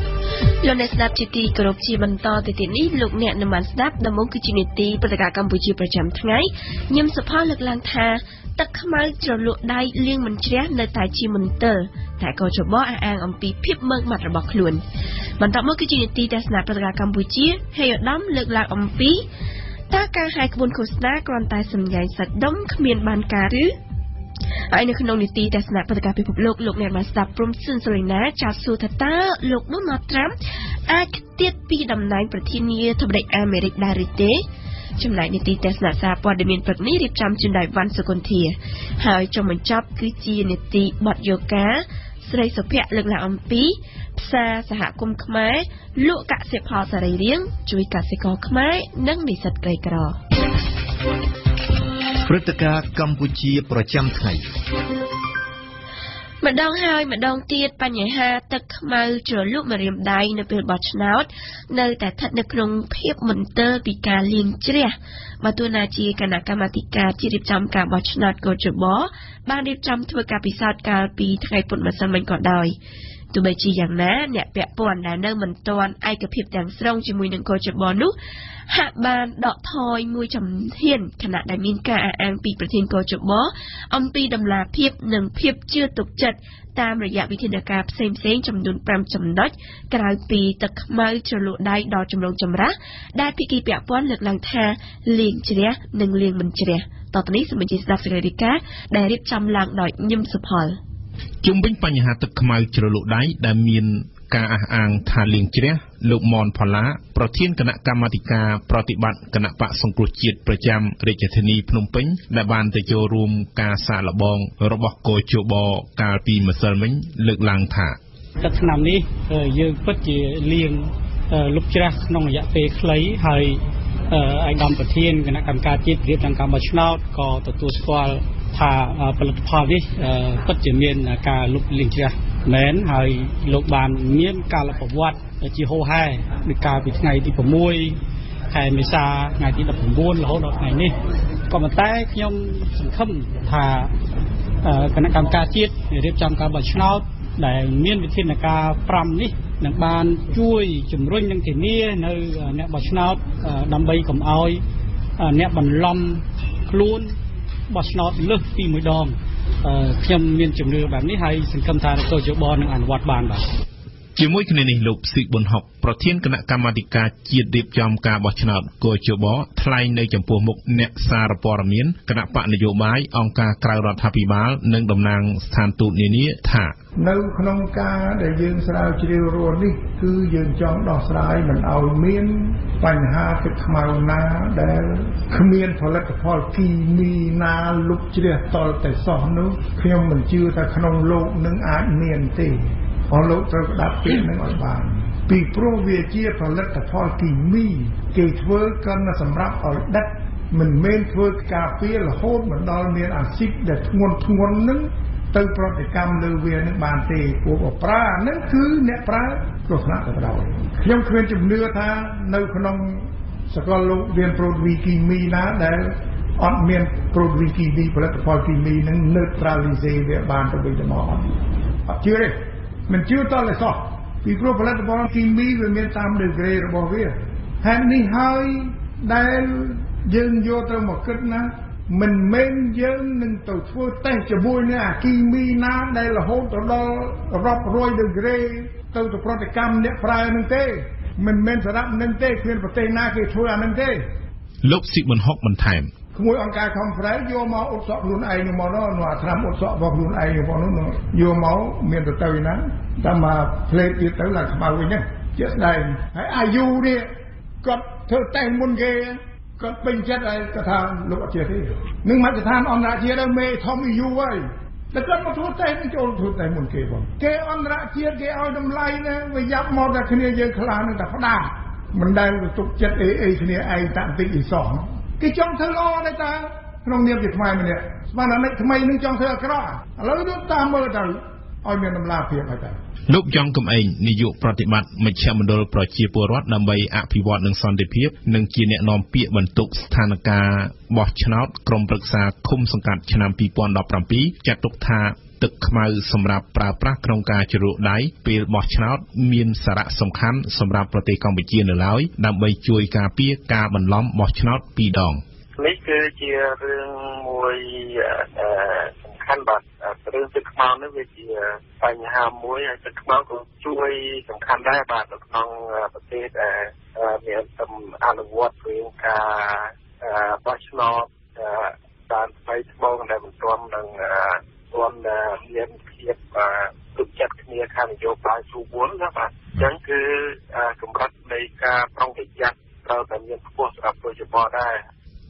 លោកអ្នកស្ដាប់ជាទីគោរពជាបន្តទៅទៀតនេះលោកអ្នកនឹងបានស្ដាប់ដំណងគឺជានីតិព្រឹត្តិការណ៍កម្ពុជាប្រចាំថ្ងៃញឹមសុផលលើកឡើងថាទឹកខ្មៅជ្រលក់ដៃលៀងមិនជ្រះនៅតែជាមន្ទិលតែក៏ច្បោះអះអាងអំពីភាពមើងម៉ាត់របស់ខ្លួនបន្តមកគឺជានីតិទស្សនៈព្រឹត្តិការណ៍កម្ពុជាហេយឧត្តមលើកឡើងអំពីតើការហាយក្បួនឃោសនាគ្រាន់តែសម្ញែងសាច់ដុំគ្មានបានការឬ ហើយនៅក្នុងនីតិទស្សនៈបដកម្មពិភពលោកលោកអ្នកបានស្ដាប់ព្រំស៊ិនសូរីណាចាត់សួរថាតើលោកដូណាល់ត្រាំអាចទៀតពីតំណែងប្រធានាធិបតីអាមេរិកដែរឬទេចំណែកនីតិទស្សនៈសារព័ត៌មានព្រឹកនេះរៀបចំជូនដោយវ៉ាន់សុគន្ធា ហើយចុងបញ្ចប់គឺជានីតិបទយោកាស្រីសុភ័ក្រលើកឡើងអំពីផ្សារសហគមន៍ខ្មែរលក់កសិផលសរីរាង្គជួយកសិករខ្មែរនិងនិស្សិតក្រីក្រ ព្រឹត្តិការណ៍កម្ពុជាប្រចាំថ្ងៃម្ដងហើយម្ដងទៀតបញ្ហាទឹកខ្មៅជ្រលក់ម្រាមដៃនៅពេលបោះឆ្នោត នៅតែស្ថិតនៅក្នុងភាពមន្ទិលពីការលៀងជ្រះបើទោះណាជាគណៈកម្មាធិការជារៀបចំការបោះឆ្នោតកោជបបានរៀបចំធ្វើការពិសោធន៍កាលពីថ្ងៃពុធម្សិលមិញក៏ដោយ ទោះបីជាយ៉ាងណាអ្នកពាក់ព័ន្ធដែលនៅមិនទាន់ឯកភាពទាំងស្រុងជាមួយនឹងកោជបនោះហាក់បានដកថយមួយចំធានខណៈដែលមានការអះអាងពីប្រធានកោជបអំពីដំណាភាពនិងភាពជឿទុកចិត្តតាមរយៈវិធានការផ្សេងផ្សេងចំនួន5ចំណុចក្រៅពីទឹកខ្មៅជ្រលក់ដៃដល់ចម្រងចម្រាស់ដែលភិក្ខីពាក់ព័ន្ធលើកឡើងថាលៀងជ្រះនិងលៀងមិនជ្រះតទៅនេះសូមអញ្ជើញស្ដាប់សេចក្តីរាយការណ៍ដែលរៀបចំឡើងដោយញឹមសុផល ជុំវិញបញ្ហាទឹកខ្មៅជ្រលក់ដៃដែលមានការអះអាងថាលៀងជ្រះលោកមនផល្លាប្រធានគណៈកម្មាធិការប្រតិបត្តិគណៈបកសង្គ្រោះជាតិប្រចាំរាជធានីភ្នំពេញដែលបានទៅចូលរួមការសាកល្បងរបស់កោជបកាលពីម្សិលមិញលើកឡើងថាទឹកឆ្នាំនេះយើងពិតជាលៀងលុបច្រាស់ក្នុងរយៈពេលខ្លីហើយឯកឧត្តមប្រធានគណៈកម្មការជាតិរៀបចំការបោះឆ្នោតក៏ទទួលស្គាល់ ថាផលិតផលនេះពិតជាមានការលុបលាងជ្រះមែនហើយលោកបានមានការប្រវត្តិជាហោហែពីកាលពីថ្ងៃទី6ខែមេសាថ្ងៃទី19រហូតដល់ថ្ងៃនេះក៏ប៉ុន្តែខ្ញុំសង្ឃឹមថាគណៈកម្មការជាតិរៀបចំការបោះឆ្នោតដែលមានវិធានការ5នេះនឹងបានជួយជំរុញនិងធានានៅអ្នកបោះឆ្នោតដើម្បីកុំឲ្យអ្នកបន្លំខ្លួន បោះឆ្នោតលើសពីមួយដងខ្ញុំមានជំនឿបែបនេះហើយសង្ឃឹមថានគរយោបល់នឹងអនុវត្តបានបាទ ជាមួយគ្នានេះលោកស៊ីប៊ុនហុកប្រធានគណៈកម្មាធិការជាតិរៀបចំការបោះឆ្នោតកោជបថ្លែងនៅចំពោះមុខអ្នកសារព័ត៌មានគណៈបកនយោបាយអង្គការក្រៅរដ្ឋាភិបាល និងតំណាងស្ថានទូតនានាថានៅក្នុងការដែលយើងស្រាវជ្រាវរស់នេះគឺយើងចង់ដោះស្រាយមិនឲ្យមានបញ្ហាទឹកខ្មៅណាដែលគ្មានផលិតផលគីមីណាលុបជ្រះតលតែសោះនោះខ្ញុំមិនជឿថាក្នុងលោកនឹងអាចមានទេ អស់លោកត្រូវដាប់ពាក្យនឹងឲ្យបានពីព្រោះវាជាផលិតផលគីមីគេធ្វើកាន់សម្រាប់ឲ្យដិតមិនមែនធ្វើការពាររហូតមកដល់មានអាស៊ីតដែលធ្ងន់ធ្ងរនឹងទៅប្រតិកម្មលើវានឹងបានទេពួកអប្រាហ្នឹងគឺអ្នកប្រើគ្រោះថ្នាក់ទៅដល់ខ្ញុំគ្មានជំនឿថានៅក្នុងសកលលោកមានប្រូតវីគីមីណាដែលអត់មានប្រូតវីគីមីផលិតផលគីមីនឹង neutralize វាបានទៅវិញទៅមកអត់អត់ជឿទេ មិនជឿតតែសោះពីព្រោះផលិតផលគីមីវាមានតាមដឺក្រេរបស់វាហេតុនេះហើយដែលយើងយកទៅមកគិតណាមិនមែនយើងនឹងទៅធ្វើតេស្តជាមួយនឹងអាគីមីណាដែលរហូតទៅដល់រាប់រយដឺក្រេទៅទៅប្រតិកម្មអ្នកប្រើនឹងទេ មិនមែនសម្រាប់នឹងទេគ្មានប្រទេសណាគេធ្វើអានឹងទេលោកស៊ីប៊ុនហុកបន្ថែម ក្មួយអង្គការខំប្រែយកមកអ៊ុតសក់ខ្លួនឯងមកនោះនោះអាត្រាំអ៊ុតសក់របស់ខ្លួនឯងរបស់នោះយកមកមានទៅទៅណាតែមកផ្លេតទៀតទៅឡើងខ្មៅវិញហ្នឹងជាស្ដែងហើយអាយុនេះគាត់ធ្វើតេស្តមុនគេគាត់ពេញចិត្តហើយគាត់ថាលោកអត់ជឿទេនឹងមកស្ថានអន្តរជាតិមេធំយូរហើយតែគាត់មកធ្វើតេស្តចូលធ្វើតេស្តមុនគេបងគេអន្តរជាតិគេឲ្យតម្លៃណាវាយ៉ាប់មកតែគ្នាយើងខ្លានឹងតែផ្ដាមិនដែលទុកចិត្តអីអីគ្នាឯងតាក់តិចអីសោះ គេចង់ធ្វើល្អដែរតាក្នុងនាមជាខ្មែរម្នាក់ស្មានតែថ្មីនឹងចង់ធ្វើអាក្រក់ឥឡូវទៅតាមមើលទៅឲ្យមានដំណាភាពហើយតាលោកយ៉ងកំឯងនាយកប្រតិបត្តិមជ្ឈមណ្ឌលប្រជាពលរដ្ឋដើម្បីអភិវឌ្ឍនិងសន្តិភាពនិងជាអ្នកនាំពាក្យបន្ទុកស្ថានភាពបោះឆ្នោតក្រុមប្រឹក្សាឃុំសង្កាត់ឆ្នាំ2017ចាត់ទុកថា ទឹកខ្មៅសម្រាប់ប្រើប្រាស់ក្នុងការជ្រលក់ដៃពេលបោះឆ្នោត មានសារៈសំខាន់សម្រាប់ប្រទេសកម្ពុជានៅឡើយដើម្បីជួយការពារការបន្លំបោះឆ្នោតពីរដងនេះគឺជារឿងមួយសំខាន់បាទរឿងទឹកខ្មៅនេះវាជាបញ្ហាមួយហើយទឹកខ្មៅក៏ជួយសំខាន់ដែរបាទនៅក្នុងប្រទេសដែលមានសំអនុវត្តរឿងការបោះឆ្នោតតាមស្បៃត្បូងដែលមិនទាន់នឹង ទាន់មានភាពទុកចិត្តគ្នាខាងនយោបាយស្រួលណាបាទអញ្ចឹងគឺកម្រិតនៃការប្រុងប្រយ័ត្នត្រូវតែមានខ្ពស់សម្រាប់ប្រជាពលរដ្ឋដែរ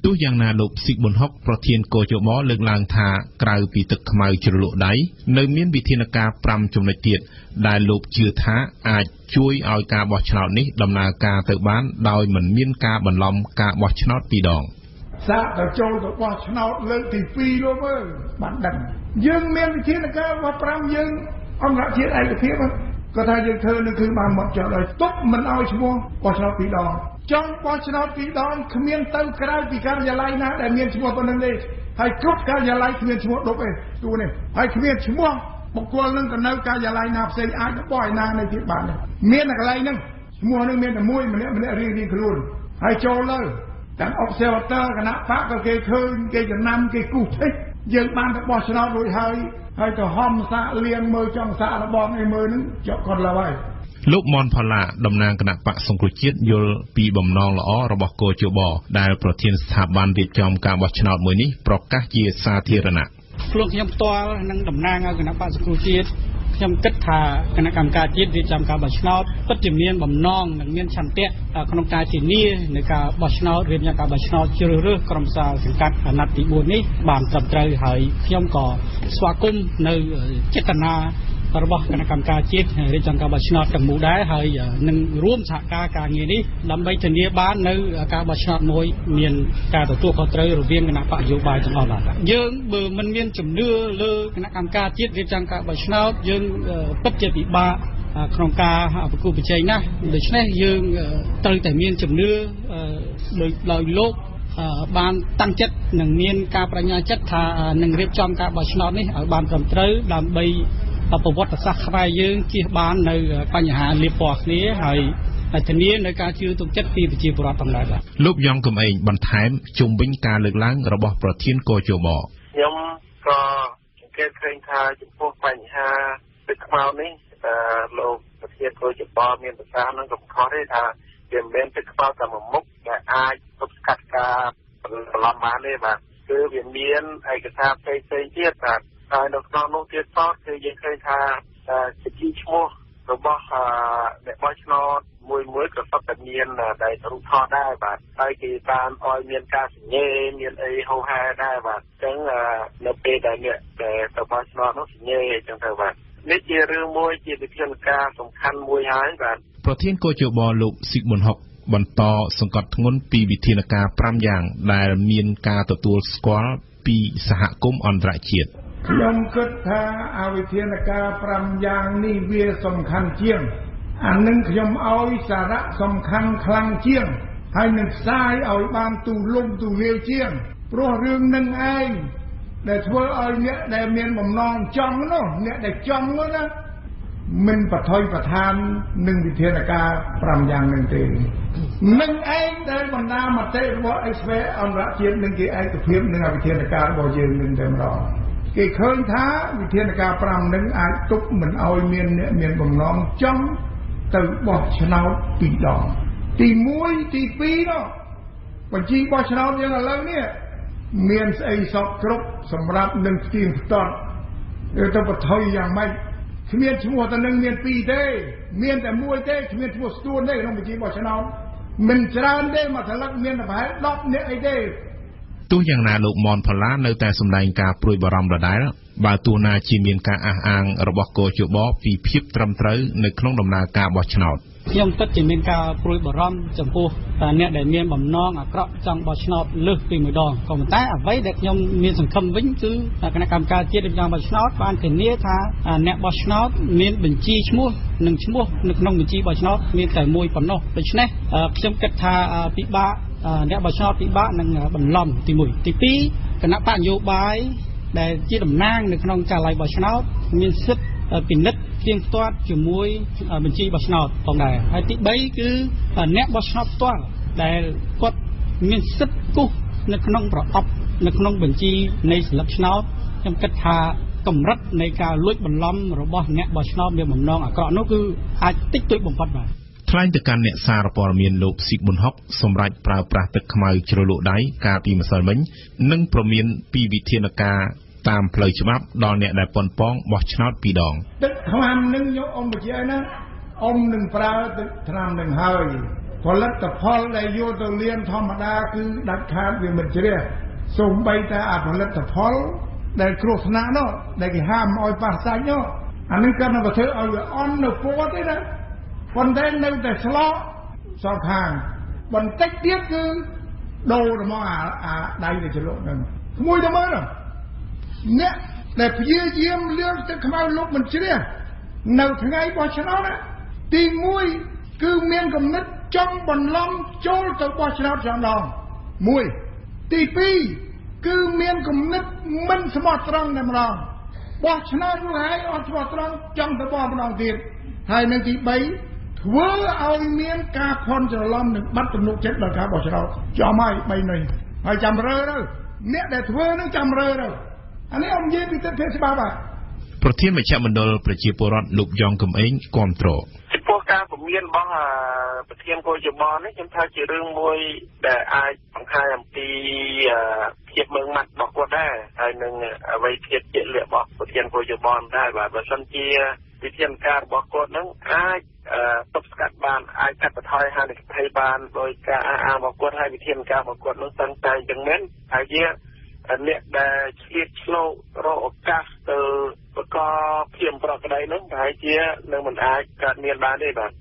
ទោះយ៉ាងណាលោកស៊ីប៊ុនហុកប្រធានកោជបលើកឡើងថាក្រៅពីទឹកខ្មៅជ្រលក់ដៃនៅមានវិធានការ5ចំណុចទៀតដែលលោកជឿថាអាចជួយឲ្យការបោះឆ្នោតនេះដំណើរការទៅបានដោយមិនមានការបន្លំការបោះឆ្នោតពីរដង សាកទៅចូលទៅបោះឆ្នោតលើកទី2លោកមើលបានដឹងយើងមានវិធានការរបស់5យើងអន្តរជាតិឯកភាពគាត់ថាយើងធ្វើនឹងគឺបានមកចោលឲ្យទុកមិនឲ្យឈ្មោះបោះឆ្នោតពីរដងចង់បោះឆ្នោតពីរដងគ្មានទៅក្រៅពីការិយាល័យណាដែលមានឈ្មោះប៉ុណ្្នឹងទេហើយគ្រប់ការិយាល័យគ្មានឈ្មោះដប់ទេទូនេះហើយគ្មានឈ្មោះបុគ្គលនឹងទៅនៅការិយាល័យណាផ្សេងអាចបោះឯណានៅទៀតបានមានតែកន្លែងហ្នឹងឈ្មោះនឹងមានតែមួយម្នាក់ម្នាក់រៀងរៀងខ្លួនហើយចូលទៅ ទាំង observator គណៈបកក៏គេឃើញគេចំណាំគេគូសតិចយើងបានទៅបោះឆ្នោតរួចហើយហើយទៅហំសាកលៀងមើលចង់សាករបស់ឯមើលនឹងជាប់គាត់ឡើយលោកមនផល្លាតំណាងគណៈបកសង្គ្រោះជាតិយល់ពីបំណងល្អរបស់កោជបដែលប្រធានស្ថាប័នរៀបចំការបោះឆ្នោតមួយនេះប្រកាសជាសាធារណៈខ្លួនខ្ញុំផ្ទាល់និងតំណាងគណៈបកសង្គ្រោះជាតិ ខខ្ញុំគិតថាគណៈកម្មការជាតិរៀបចំការបោះឆ្នោតពិតជាមានបំណងនិងមានឆន្ទៈក្នុងការធានានៃការបោះឆ្នោតរៀបចំការបោះឆ្នោតជ្រើសរើសក្រុមសាលសង្កាត់អាណត្តិទី4នេះបានត្រឹមត្រូវហើយខ្ញុំក៏ស្វាគមន៍នៅចេតនា របស់គណៈកម្មការជាតិរៀបចំការបោះឆ្នោតទាំងមូលដែរហើយនឹងរួមសហការការងារនេះដើម្បីធានាបាននៅការបោះឆ្នោតមួយមានការទទួលខុសត្រូវរវាងគណៈបកយោបាយទាំងអស់បាទយើងបើមិនមានជំនឿលើគណៈកម្មការជាតិរៀបចំការបោះឆ្នោតយើងពិតជាពិបាកក្នុងការប្រគល់ប្រជែងណាស់ដូច្នេះយើងត្រូវតែមានជំនឿដោយដោយលោកបានតាំងចិត្តនិងមានការបញ្ញាចិត្តថានឹងរៀបចំការបោះឆ្នោតនេះឲ្យបានត្រឹមត្រូវដើម្បី ប្រវត្តិសាស្ត្រខ្មែរយើងជៀសបាននៅបញ្ហាលៀបពណ៌គ្នាហើយធានានៅការជឿទុកចិត្តពីប្រជាពលរដ្ឋផងដែរបាទលោកយ៉ងកំឯងបន្ថែមជុំវិញការលើកឡើងរបស់ប្រធានកោជបខ្ញុំក៏សង្កេតឃើញថាចំពោះបញ្ហាទឹកខ្មៅនេះអឺលោកប្រធានកោជបមានប្រសាសន៍នឹងកំខុសទេថាវាមិនមែនទឹកខ្មៅតែមួយមុខដែលអាចទប់ស្កាត់ការបន្លំបានទេបាទគឺវាមានឯកសារផ្សេងៗទៀតបាទ ហើយនៅក្នុងនោះទៀតសោតគឺយើងឃើញថាជាឈ្មោះរបស់អ្នកបោះឆ្នោតមួយមួយក៏សុទ្ធតែមានដែលរូបថតដែរបាទហើយគេបានឲ្យមានការសញ្ញេមានអីហោហែដែរបាទអញ្ចឹងនៅពេលដែលអ្នកដែលទៅបោះឆ្នោតនោះសញ្ញេអញ្ចឹងទៅបាទនេះជារឿងមួយជាវិធានការសំខាន់មួយហើយបាទប្រធានកោជបលោកស៊ីកមុនហុកបន្តសង្កត់ធ្ងន់ពីវិធានការ5យ៉ាង ដែលមានការទទួលស្គាល់ពីសហគមន៍អន្តរជាតិ ខ្ញុំគិតថាអវិធានការ5យ៉ាងនេះវាសំខាន់ជាងអានឹងខ្ញុំឲ្យសារៈសំខាន់ខ្លាំងជាង ហើយនឹងផ្សាយឲ្យបានទូលំទូលាយជាងព្រោះរឿងនឹងឯងដែលធ្វើឲ្យអ្នកដែលមានបំណងចង់នោះអ្នកដែលចង់នោះណាមិនបថុយប្រឋាននឹងវិធានការ5យ៉ាងនឹងទេនឹងឯងដែលបណ្ដាមតិរបស់អេស្វេអន្តរជាតិនឹងគេឯកភាពនឹងវិធានការរបស់យើងនឹងតែម្ដង គេឃើញថាវិធានការ5នឹងអាចទប់មិនឲ្យមានអ្នកមានបំណងចង់ទៅបោះឆ្នោតពីរដងទី1ទី2នោះបញ្ជីបោះឆ្នោតយើងឥឡូវនេះមានស្អីសពគ្រប់សម្រាប់នឹងផ្ទៀងផ្ទាត់ទៅបថុយយ៉ាងម៉េចគ្មានឈ្មោះតែនឹងមានពីរទេ មានតែមួយទេគ្មានឈ្មោះស្ទួនទេក្នុងបញ្ជីបោះឆ្នោតមិនច្រើនទេមួយស្លឹកមានតែប្រហែល10នាក់អីទេ ទោះយ៉ាងណាលោកមនផល្លានៅតែសម្ដែងការព្រួយបារម្ភដដែលបើទោះណាជាមានការអះអាងរបស់កោជបពីភាពត្រឹមត្រូវនៅក្នុងដំណើរការបោះឆ្នោតខ្ញុំពិតជាមានការព្រួយបារម្ភចំពោះអ្នកដែលមានបំណងអាក្រក់ចង់បោះឆ្នោតលើសពីម្ដងក៏ប៉ុន្តែអ្វីដែលខ្ញុំមានសង្ឃឹមវិញគឺគណៈកម្មការជាតិរៀបចំបោះឆ្នោតបានធានាថាអ្នកបោះឆ្នោតមានបញ្ជីឈ្មោះនិងឈ្មោះនៅក្នុងបញ្ជីបោះឆ្នោតមានតែមួយប៉ុណ្ណោះដូច្នេះខ្ញុំគិតថាពិបាក អ្នកបោះឆ្នោតពិបាកនឹងបន្លំទី1ទី2គណៈបកនយោបាយដែលជាតំណាងនៅក្នុងកាល័យបោះឆ្នោតមានសិទ្ធិពិនិត្យផ្ទៀងផ្ទាត់ជាមួយបញ្ជីបោះឆ្នោតផងដែរហើយទី3គឺអ្នកបោះឆ្នោតផ្ទាល់ដែលគាត់មានសិទ្ធិគូសនៅក្នុងប្រអប់នៅក្នុងបញ្ជីនៃសិលឹកឆ្នោតខ្ញុំគិតថាកម្រិតនៃការលួចបន្លំរបស់អ្នកបោះឆ្នោតមានបំណងអាក្រក់នោះគឺអាចតិចតួចបំផុតបាទ ថ្លែងទៅកាន់អ្នកសារព័ត៌មានលោកស៊ីកប៊ុនហុកសម្រាប់ប្រើប្រាស់ទឹកខ្មៅជ្រលក់ដៃកាលពីម្សិលមិញនិងប្រមានពីវិធានការតាមផ្លូវច្បាប់ដល់អ្នកដែលប៉ុនប៉ងបោះឆ្នោតពីរដងទឹកខ្មាំនឹងយកអ៊ំបជាណាអ៊ំនឹងប្រើទឹកថ្នាំនឹងហើយផលិតផលដែលយកទៅលាងធម្មតាគឺដាច់ខាតវាមិនជ្រះសូម្បីតែអាផលិតផលដែលគ្រោះថ្នាក់នោះដែលគេហាមឲ្យប៉ះសាច់នោះអានឹងគាត់នឹងធ្វើឲ្យវាអន់នៅពោតទេណា ប៉ុន្តែនៅតែស្លោកសងខាងបន្តិចទៀតគឺដូរទៅមកអាអាដៃទៅចលក់នឹងក្មួយទៅមើលអ្នកដែលព្យាយាមលឿងទឹកខ្មៅលុបមិនជ្រះនៅថ្ងៃបោះឆ្នោតទី1គឺមានគំនិតចង់បន្លំចូលទៅបោះឆ្នោតចំដង1ទី2គឺមានគំនិតមិនស្មោះត្រង់តែម្ដងបោះឆ្នោតនោះហើយអត់ស្មោះត្រង់ចង់ទៅបោះម្ដងទៀតហើយនឹងទី3 ធ្វើឲ្យមានការភ័ន្តច្រឡំនិងបាត់ទំនុកចិត្តដល់ការបោះឆ្នោតចំហើយ3នេះហើយចាំរើទៅអ្នកដែលធ្វើនឹងចាំរើទៅអានេះ ông និយាយពីទឹកភេទច្បាប់បាទប្រធានមជ្ឈមណ្ឌលប្រជាពលរដ្ឋលោកយ៉ងកំឯងគាំទ្រចំពោះការពមៀនរបស់ប្រធានកោជបនេះខ្ញុំថាជារឿងមួយដែលអាចបង្ហាញអំពីភាពមើងម៉ាត់របស់គាត់ដែរហើយនឹងអ្វីភាពជាក់លាក់របស់ប្រធានកោជបដែរបាទបើសិនជា វិធានការរបស់គាត់ហ្នឹងអាចទប់ស្កាត់បានអាចកាត់បន្ថយហានិភ័យបានដោយការអះអាងរបស់គាត់ហើយវិធានការរបស់គាត់នឹងតាំងតែយ៉ាងមែនហើយជាអ្នកដែលឆ្លៀតឆ្លោរកឱកាសទៅប្រកបភាពប្រក្រតីហ្នឹងប្រហែលជានឹងមិនអាចកើតមានបានទេបាទ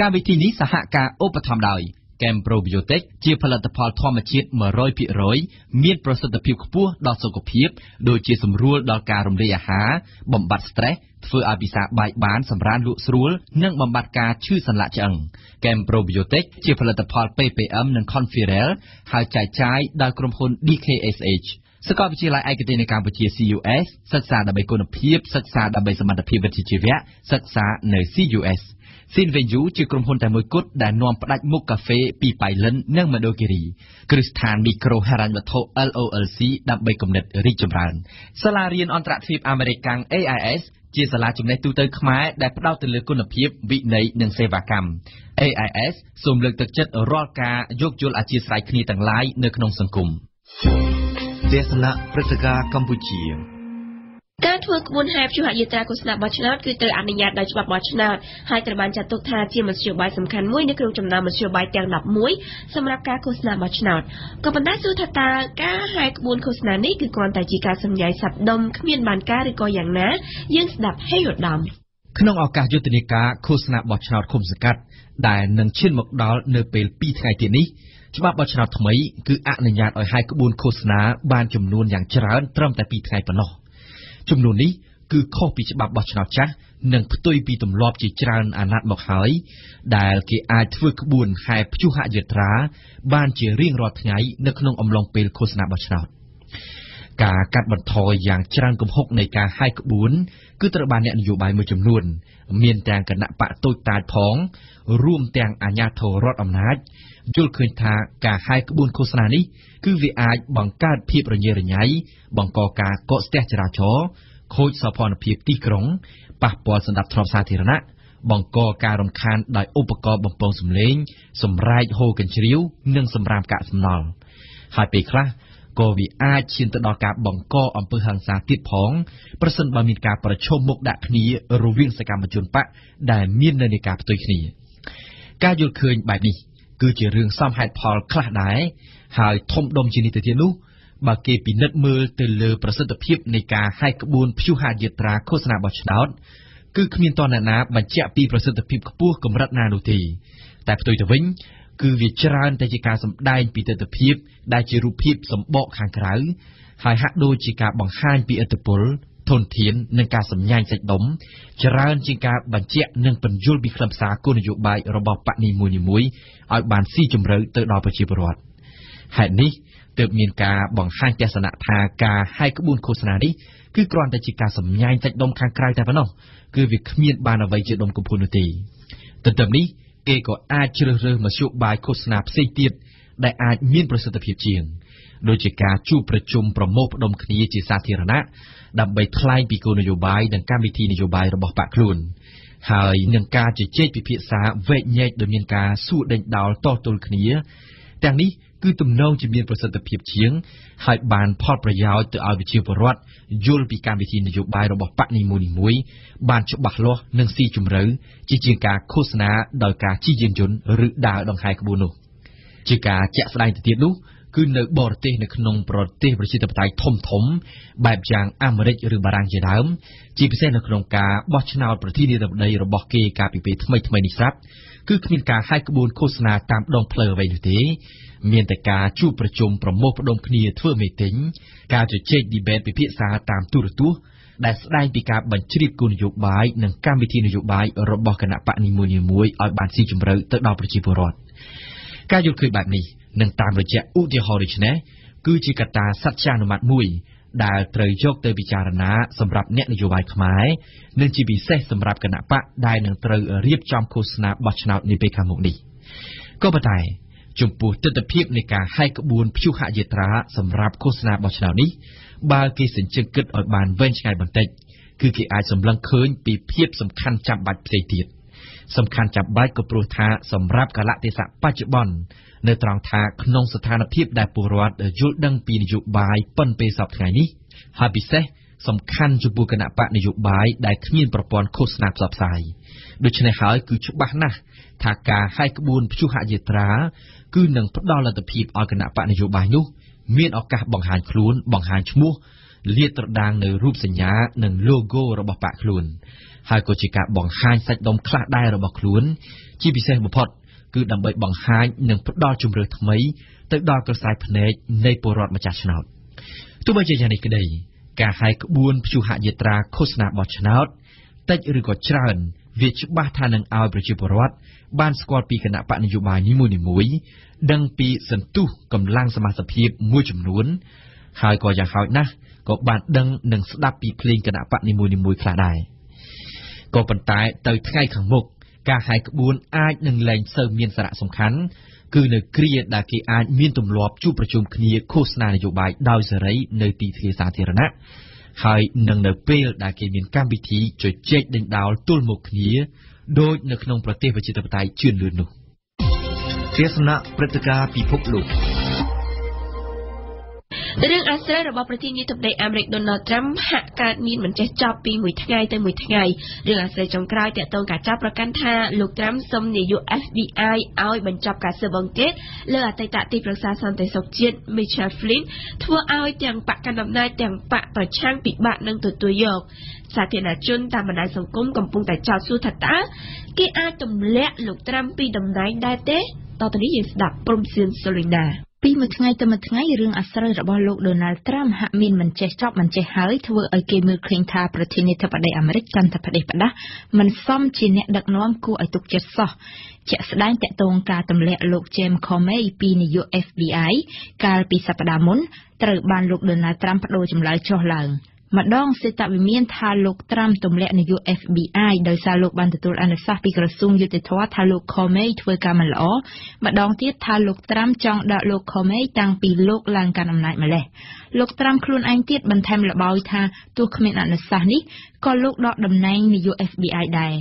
កម្មវិធីនេះសហការឧបត្ថម្ភដោយ Kem Probiotic ជាផលិតផលធម្មជាតិ100%មានប្រសិទ្ធភាពខ្ពស់ដល់សុខភាព ដូចជាសម្រួលដល់ការរំលាយអាហារ បំបត្តិ stress ធ្វើឲ្យពិសាបាយបានសម្រានលក់ស្រួលនិងបំបត្តិការឈឺសន្លាក់ឆ្អឹង Kem Probiotic ជាផលិតផល PPM និង Conferel ហើយចែកចាយដោយក្រុមហ៊ុន DKSH សាកលវិទ្យាល័យឯកទេសនៅកម្ពុជា CUS សិក្សាដើម្បីគុណភាពសិក្សាដើម្បីសមត្ថភាពវិជ្ជាជីវៈសិក្សានៅ CUS Sinvenju ជាក្រុមហ៊ុនតែមួយគត់ដែលនាំផ្ដាច់មុខកាហ្វេពីប៉ៃលិននិងមណ្ឌលគិរីគ្រឹះស្ថានមីក្រូហិរញ្ញវត្ថុ LOLC ដើម្បីគំនិតរីកចម្រើនសាលារៀនអន្តរជាតិអាមេរិកកាំង AIS ជាសាលាចំណេះទូទៅខ្មែរដែលផ្ដោតទៅលើគុណភាពវិន័យនិងសេវាកម្ម AIS សូមលើកទឹកចិត្តរាល់ការយោគយល់អធិស្ឋានគ្នាទាំងឡាយនៅក្នុងសង្គមទេសនៈព្រឹត្តិការណ៍កម្ពុជា ការធ្វើក្បួនហែព្យុហយាត្រាឃោសនាបោះឆ្នោតគឺត្រូវអនុញ្ញាតដោយច្បាប់បោះឆ្នោតហើយត្រូវបានចាត់ទុកថាជាមធ្យោបាយសំខាន់មួយនៅក្នុងចំណោមមធ្យោបាយទាំង11សម្រាប់ការឃោសនាបោះឆ្នោតក៏ប៉ុន្តែសួរថាតើការហែក្បួនឃោសនានេះគឺគ្រាន់តែជាការសម្ញៃសັບដុំគ្មានបានការឬក៏យ៉ាងណាយើងស្ដាប់ហេឧត្តមក្នុងឱកាសយុទ្ធនាការឃោសនាបោះឆ្នោតឃុំសង្កាត់ដែលនឹងឈានមកដល់នៅពេល2ថ្ងៃទៀតនេះច្បាប់បោះឆ្នោតថ្មីគឺអនុញ្ញាតឲ្យហែក្បួនឃោសនាបានចំនួនយ៉ាងច្រើនត្រឹមតែ2ថ្ងៃប៉ុណ្ណោះ។ ចំនួននេះគឺខុសពីច្បាប់បោះឆ្នោតចាស់និងផ្ទុយពីទម្លាប់ជាច្រើនអាណត្តិមកហើយ ដែលគេអាចធ្វើក្បួនហែព្យុហយាត្រា បានជារៀងរាល់ថ្ងៃនៅក្នុងអំឡុងពេលឃោសនាបោះឆ្នោតការកាត់បន្ថយយ៉ាងច្រើនគំហុកនៃការហែកក្បួន គឺត្រូវបានអ្នកនយោបាយមួយចំនួន មានទាំងគណៈបកតូចតាចផង រួមទាំងអាជ្ញាធររដ្ឋអំណាចយល់ឃើញថាការហែកក្បួនឃោសនានេះគឺវាអាចបង្កើតភាពរញ៉េរញ៉ៃបង្កការកកស្ទះចរាចរណ៍ខូចសោភ័ណភាពទីក្រុងប៉ះពាល់សន្តិភាពសាធារណៈបង្កការរំខានដោយឧបករណ៍បំពងសម្លេង សម្រែកហូរកញ្ជ្រៀវនិងសម្រាមកាកសំណល់ហើយពេលខ្លះក៏វាអាចឈានទៅដល់ការបង្កអំពើហិង្សាទៀតផងប្រសិនបើមានការប្រឈមមុខដាក់គ្នារវាងសកម្មជនបកដែលមាននៅនៃការផ្ទុយគ្នា ការយល់ឃើញបែបនេះគឺជារឿងសមហេតុផលខ្លះដែរហើយធំដុំជានេះទៅទៀតនោះបើគេពិនិត្យមើលទៅលើប្រសិទ្ធភាពនៃការហែកក្បួនព្យុហយាត្រាឃោសនាបោះឆ្នោតគឺគ្មានតនណាបញ្ជាក់ពីប្រសិទ្ធភាពខ្ពស់កម្រិតណានោះទេតែផ្ទុយទៅវិញគឺវាច្រើនតែជាការសម្ដែងពីទស្សនវិជ្ជាដែលជារូបភាពសម្បកខាងក្រៅហើយហាក់ដូចជាការបង្ហាញពីឥទ្ធិពល ធនធាន និងការសម្ញែងសាច់ដុំច្រើនជាងការបញ្ជាក់និងបញ្យល់ពីខ្លឹមសារគោលនយោបាយរបស់បកនីមួយៗឲ្យបានស៊ីជម្រៅទៅដល់ប្រជាពលរដ្ឋហេតុនេះទើបមានការបង្ហាញទស្សនៈថាការហាយក្បួនឃោសនានេះគឺគ្រាន់តែជាការសម្ញែងសាច់ដុំខាងក្រៅតែប៉ុណ្ណោះគឺវាគ្មានបានអ្វីជាដុំកំភួននោះទេទន្ទឹមនេះគេក៏អាចជ្រើសរើសមធ្យោបាយឃោសនាផ្សេងទៀតដែលអាចមានប្រសិទ្ធភាពជាង ដូចជាការជួបប្រជុំប្រមូលផ្ដុំគ្នាជាសាធារណៈ ដើម្បីថ្លែងពីគោលនយោបាយនិងកម្មវិធីនយោបាយរបស់បកខ្លួនហើយនឹងការជជែកពិភាក្សាវែកញែកដោយមានការសួរដេញដោលតទល់គ្នា ទាំងនេះគឺទំនងជាមានប្រសិទ្ធភាពជាង ហើយបានផលប្រយោជន៍ទៅឲ្យប្រជាពលរដ្ឋយល់ពីកម្មវិធីនយោបាយរបស់បកនីមួយៗបានច្បាស់លាស់និងស៊ីជម្រៅជាជាងការឃោសនាដោយការជិះយានយន្តឬដើរដង្ហែក្បួននោះជាការជាក់ស្ដែងទៅទៀតនោះ គឺនៅបរទេសនៅក្នុងប្រទេសប្រជាធិបតេយ្យធំធំ បែបយ៉ាងអាមេរិកឬបារាំងជាដើម ជាពិសេសនៅក្នុងការបោះឆ្នោតប្រធានាធិបតីរបស់គេកាលពីពេលថ្មីថ្មីនេះស្រាប់គឺគ្មានការហាយក្បួនឃោសនាតាមដងផ្លូវអ្វីនោះទេ មានតែការជួបប្រជុំប្រមូលផ្ដុំគ្នាធ្វើមេតិញការជជែក debate ពិភាក្សាតាមទូរទស្សន៍ដែលស្ដែងពីការបញ្ជ្រាបគោលនយោបាយនិងកម្មវិធីនយោបាយរបស់គណៈបកនីមួយៗឲ្យបានស៊ីជម្រៅទៅដល់ប្រជាពលរដ្ឋការយល់ឃើញបែបនេះ និងតាមរយៈឧទាហរណ៍ដូចនេះគឺជាកត្តាសច្ចានុមត្តមួយដែលត្រូវយកទៅពិចារណាសម្រាប់អ្នកនយោបាយខ្មែរនិងជាពិសេសសម្រាប់គណៈបកដែលនឹងត្រូវរៀបចំឃោសនាបោះឆ្នោតនាពេលខាងមុខនេះក៏ប៉ុន្តែចំពោះទស្សនវិជ្ជានៃការហែកក្បួនព្យុហយាត្រាសម្រាប់ឃោសនាបោះឆ្នោតនេះបើគេសញ្ជឹងគិតឲ្យបានវែងឆ្ងាយបន្តិចគឺគេអាចសម្លឹងឃើញពីភាពសំខាន់ចាំបាច់ផ្សេងទៀតសំខាន់ចាំបាច់ក៏ព្រោះថាសម្រាប់កលៈទេសៈបច្ចុប្បន្ន នៅត្រង់ថាក្នុងស្ថានភាពដែលពលរដ្ឋយល់ដឹងពីនយោបាយប៉ុនពេលសពថ្ងៃនេះហើយពិសេសសំខាន់ចំពោះគណៈបកនយោបាយដែលគ្មានប្រព័ន្ធឃោសនាផ្សព្វផ្សាយដូច្នេះហើយគឺច្បាស់ណាស់ថាការហាយក្បួនព្យុហយាត្រា គឺនឹងផ្ដល់លទ្ធភាពឲ្យគណៈបកនយោបាយនោះមានឱកាសបង្ហាញខ្លួនបង្ហាញឈ្មោះលាតត្រដាងនៅរូបសញ្ញានិង logo របស់បកខ្លួន ហើយក៏ជាការបង្ហាញសាច់ដុំខ្លះដែររបស់ខ្លួន ជាពិសេសបំផុត គឺដើម្បីបង្ហាញនិងផ្ដល់ជំរឿថ្មីទៅដល់ក្រសែភ្នែកនៃពលរដ្ឋម្ចាស់ឆ្នោតទោះបីជាយ៉ាងនេះក្តីការហាយក្បួនព្យុហយាត្រាឃោសនាបោះឆ្នោតតិចឬក៏ច្រើន វាច្បាស់ថានឹងឲ្យប្រជាពលរដ្ឋបានស្គាល់ពីគណៈបកនយោបាយនីមួយៗដឹងពីសន្ទុះកម្លាំងសមាជិកភាពមួយចំនួន ហើយក៏យ៉ាងហោចណាស់ក៏បានដឹងនិងស្ដាប់ពីភ្លេងគណៈបកនីមួយៗខ្លះដែរក៏ប៉ុន្តែទៅថ្ងៃខាងមុខ ការហាយក្បួនអាចនឹងលែងសូវមានសារៈសំខាន់ គឺនៅគ្រាដែលគេអាចមានទម្លាប់ជួបប្រជុំគ្នាឃោសនានយោបាយដោយសេរីនៅទីធ្លាសាធារណៈហើយនឹងនៅពេលដែលគេមានកម្មវិធីជជែកដេញដោលទល់មុខគ្នាដោយនៅក្នុងប្រទេសប្រជាធិបតេយ្យជឿនលឿននោះទេសនាព្រឹត្តិការណ៍ពិភពលោក រឿងអាស្រ័យរបស់ប្រធានាធិបតីអាមេរិកដូណាល់ត្រាំហាក់កើតមានមិនចេះចប់ពីមួយថ្ងៃទៅមួយថ្ងៃរឿងអាស្រ័យចុងក្រោយតាក់ទងការចាប់ប្រកាន់ថាលោកត្រាំសុំនាយក FBI ឲ្យបញ្ចប់ការស៊ើបអង្កេតលើអតីតទីប្រឹក្សាសន្តិសុខជាតិ Michael Flynn ធ្វើឲ្យទាំងបកកណ្ដាលអំណាចទាំងបកប្រឆាំងពិបាកនឹងទទួលយកសាធារណជនតាមបណ្ដាញសង្គមកំពុងតែចោទសួរថាតើគេអាចទម្លាក់លោកត្រាំពីតំណែងដែរទេតទៅនេះយើងស្ដាប់ព្រំសៀនសូលីណា ពីមួយថ្ងៃទៅមួយថ្ងៃរឿងអាស្រូវរបស់លោកដូណាល់ត្រាំហាក់មានមិនចេះចប់មិនចេះហើយធ្វើឲ្យគេមើលឃើញថាប្រធានាធិបតីអាមេរិកកាន់តែផ្ដេសផ្ដាស់មិនសមជាអ្នកដឹកនាំគួរឲ្យទុកចិត្តសោះជាក់ស្ដែងតកតងការទម្លាក់លោក James Comey ពីនាយក FBI កាលពីសប្តាហ៍មុនត្រូវបានលោកដូណាល់ត្រាំបដូរចម្លើយចុះឡើង។ ម្ដងសេតវិមានថាលោកត្រាំទម្លាក់នាយក FBI ដោយសារលោកបានទទួលអនុសាសន៍ពីក្រសួងយុតិធម៌ថាលោក Comey ធ្វើការមិនល្អ ម្ដងទៀតថាលោកត្រាំចង់ដកលោក Comey តាំងពីលោកឡើងកាន់អំណាចម្លេះលោកត្រាំខ្លួនឯងទៀតបន្ថែមល្បោយថាទោះគ្មានអនុសាសន៍នេះក៏លោកដកតំណែងនាយក FBI ដែរ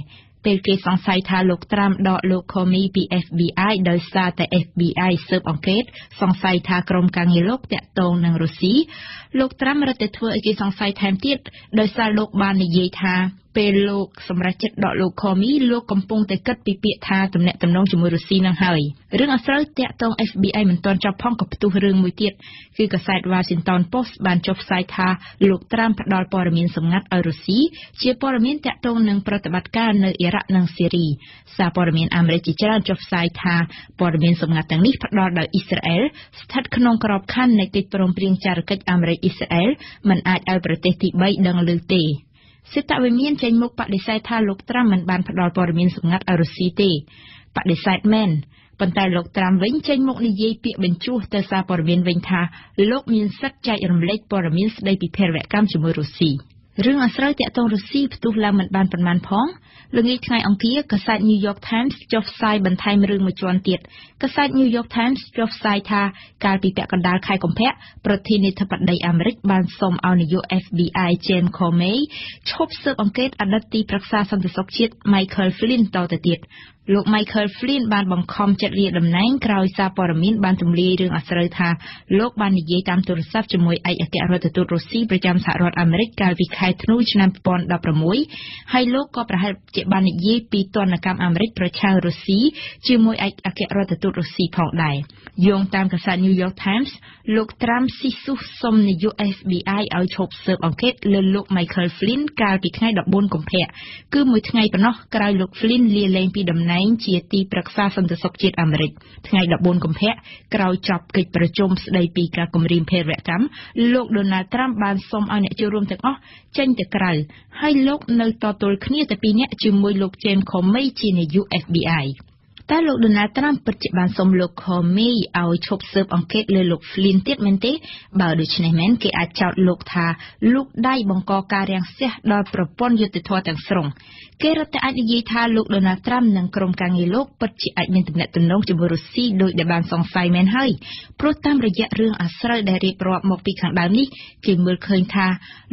ពេលគេសង្ស័យថាលោកត្រាំដកលោក Comey ពី FBI ដោយសារតែ FBI ស៊ើបអង្កេត សង្ស័យថាក្រុមការងារលោកតាក់ទងនឹងរុស្ស៊ីលោកត្រាំរឹតតែធ្វើឲ្យគេសង្ស័យថែមទៀតដោយសារលោកបាននិយាយថាពេលលោកសម្រេចចិត្តដកលោកខមីលោកកំពុងតែគិតពីពាក្យថាទំនាក់ទំនងជាមួយរុស្ស៊ីនឹងហើយរឿងអស្រូវតាក់ទង FBI មិនទាន់ចប់ផងក៏ផ្ទុះរឿងមួយទៀតគឺកាសែត Washington Post បានចុះផ្សាយថាលោកត្រាំផ្ដល់ព័ត៌មានសម្ងាត់ឲ្យរុស្ស៊ីជាព័ត៌មានតាក់ទងនឹងប្រតិបត្តិការនៅអ៊ីរ៉ាក់និងស៊ីរីសារព័ត៌មានអាមេរិកជាច្រើនចុះផ្សាយថាព័ត៌មានសម្ងាត់ទាំងនេះផ្ដល់ដោយអ៊ីស្រាអែលស្ថិតក្នុងក្របខ័ណ្ឌនៃកិច្ចព្រមព្រៀងចារកិច្ចអាមេរិកអ៊ីស្រាអែលមិនអាចឲ្យប្រទេសទី3ដឹងឮទេ សេតវិមានចេញមុខបដិសេធថាលោកត្រាំមិនបានផ្ដល់ព័ត៌មានសម្ងាត់ឲ្យរុស្ស៊ីទេបដិសេធមែនប៉ុន្តែលោកត្រាំវិញចេញមុខនិយាយពាក្យបញ្ជោះទៅសារព័ត៌មានវិញថាលោកមានសិទ្ធិចែករំលែកព័ត៌មានស្ដីពីភេរវកម្មជាមួយរុស្ស៊ីរឿងអាស្រូវតាក់ទងរុស្ស៊ីផ្ទុះឡើងមិនបានប៉ុន្មានផង ល្ងាចថ្ងៃអង្គារកាសែត New York Times ចុះផ្សាយបន្ថែមរឿងមួយជាន់ទៀតកាសែត New York Times ចុះផ្សាយថាកាលពីពាក់កណ្ដាលខែកុម្ភៈប្រធានាធិបតីអាមេរិកបានសុំឲ្យនាយក FBI James Comey ឈប់ស៊ើបអង្កេតអតីតទីប្រឹក្សាសន្តិសុខជាតិ Michael Flynn តទៅទៀតលោក Michael Flynn បានបង្ខំចិត្តលាតំណែងក្រោយសារព័ត៌មានបានទម្លាយរឿងអាស្រូវថាលោកបាននិយាយតាមទូរស័ព្ទជាមួយឯកអគ្គរដ្ឋទូតរុស្ស៊ីប្រចាំសហរដ្ឋអាមេរិកកាលពីខែធ្នូឆ្នាំ2016ហើយលោកក៏ប្រហែលជាបាននិយាយពីទណ្ឌកម្មអាមេរិកប្រឆាំងរុស្ស៊ីជាមួយឯកអគ្គរដ្ឋទូតរុស្ស៊ីផងដែរយោងតាមកាសែត New York Times លោកត្រាំស៊ីស៊ូសុំនាយក FBI ឲ្យឈប់ស៊ើបអង្កេតលើលោក Michael Flynn កាលពីថ្ងៃ14កុម្ភៈគឺមួយថ្ងៃប៉ុណ្ណោះក្រោយលោក Flynn លាលែងពីតំណែងជាទីប្រឹក្សាសន្តិសុខជាតិអាមេរិកថ្ងៃ14កុម្ភៈក្រោយចប់កិច្ចប្រជុំស្ដីពីការគម្រាមភេរវកម្មលោក Donald Trump បានសុំឲ្យអ្នកចូលរួមទាំងអស់ចេញទៅក្រៅហើយលោកនៅតទល់គ្នាតែពីរនាក់ជាមួយលោក James Comey ជានាយក FBI តែលោកដូណាល់ត្រាំពិតជាបានសុំលោក Comey ឲ្យឈប់ស៊ើបអង្កេតលើលោក Flynn ទៀតមែនទេ បើដូច្នេះមែនគេអាចចោទលោកថាលោកដៃបង្កការរាំងស្ទះដល់ប្រព័ន្ធយុត្តិធម៌ទាំងស្រុងគេរត់តែអាចនិយាយថាលោកដូណាល់ត្រាំនិងក្រុមការងារលោកពិតជាអាចមានទំនាក់ទំនងជាមួយរុស្ស៊ីដោយដែលបានសង្ស័យមែនហើយព្រោះតាមរយៈរឿងអាស្រូវដែលរៀបរាប់មកពីខាងដើមនេះគេមើលឃើញថា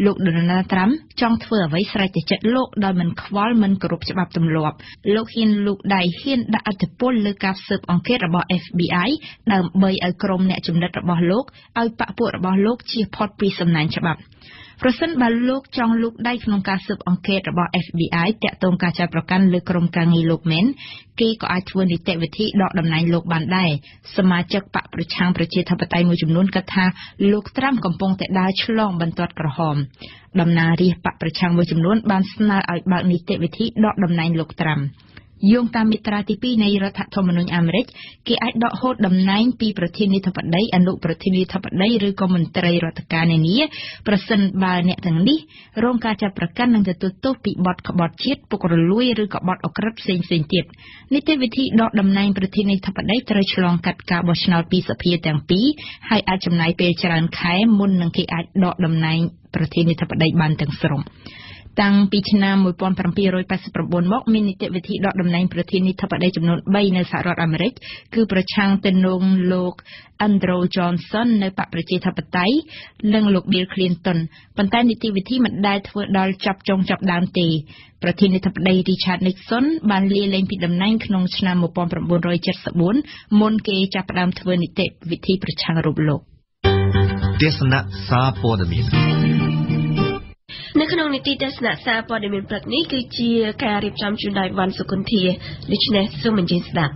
លោកដូណាល់ត្រាំចង់ធ្វើអ្វីស្រេចតែចិត្តលោកដោយមិនខ្វល់មិនគោរពច្បាប់ទម្លាប់លោកហ៊ានលូកដៃហ៊ានដាក់អធិពលលើការស៊ើបអង្កេតរបស់ FBI ដើម្បីឲ្យក្រុមអ្នកចំណិតរបស់លោកឲ្យបកពួករបស់លោកជៀសផុតពីសំណាញ់ច្បាប់ប្រសិនបើលោកចង់លូកដៃក្នុងការស៊ើបអង្កេតរបស់ FBI តាក់ទងការចោទប្រកាន់លើក្រុមការងារលោកមែនគេក៏អាចធ្វើនីតិវិធីដកតំណែងលោកបានដែរសមាជិកបកប្រឆាំងប្រជាធិបតេយ្យមួយចំនួនគិតថាលោកត្រាំកំពុងតែដើរឆ្លងបន្ទាត់ក្រហមតំណាងរាស្ត្របកប្រឆាំងមួយចំនួនបានស្នើឲ្យបើកនីតិវិធីដកតំណែងលោកត្រាំ យោងតាមមាត្រាទី2នៃរដ្ឋធម្មនុញ្ញអាមេរិកគេអាចដកហូតតំណែងពីប្រធានាធិបតីអនុប្រធានាធិបតីឬក៏មន្ត្រីរដ្ឋការនានាប្រសិនបើអ្នកទាំងនេះរងការចាប់ប្រកាន់និងទទួលទោសពីបទក្បត់ជាតិពុករលួយឬក៏បទអក្រិតផ្សេងៗទៀតនីតិវិធីដកតំណែងប្រធានាធិបតីត្រូវឆ្លងកាត់ការបោះឆ្នោតពីសភាទាំងពីរហើយអាចចំណាយពេលច្រើនខែមុននឹងគេអាចដកតំណែងប្រធានាធិបតីបានទាំងស្រុង តាំងពីឆ្នាំ1789មកមាននីតិវិធីដកតំណែងប្រធានាធិបតីចំនួន3នៅសហរដ្ឋអាមេរិកគឺប្រឆាំងទៅនឹងលោក Andrew Johnson នៅបកប្រជាធិបតេយ្យនិងលោក Bill Clinton ប៉ុន្តែនីតិវិធីមិនដែលធ្វើដល់ចាប់ចុងចាប់ដើមទេប្រធានាធិបតី Richard Nixon បានលាលែងពីតំណែងក្នុងឆ្នាំ1974មុនគេចាប់ផ្ដើមធ្វើនីតិវិធីប្រឆាំងរូបលោកទេសនៈសារព័ត៌មាន នៅក្នុងនីតិទស្សនៈសារព័ត៌មានព្រឹកនេះគឺជាការរៀបចំជូនដោយវ៉ាន់សុគន្ធាដូច្នេះសូមអញ្ជើញស្ដាប់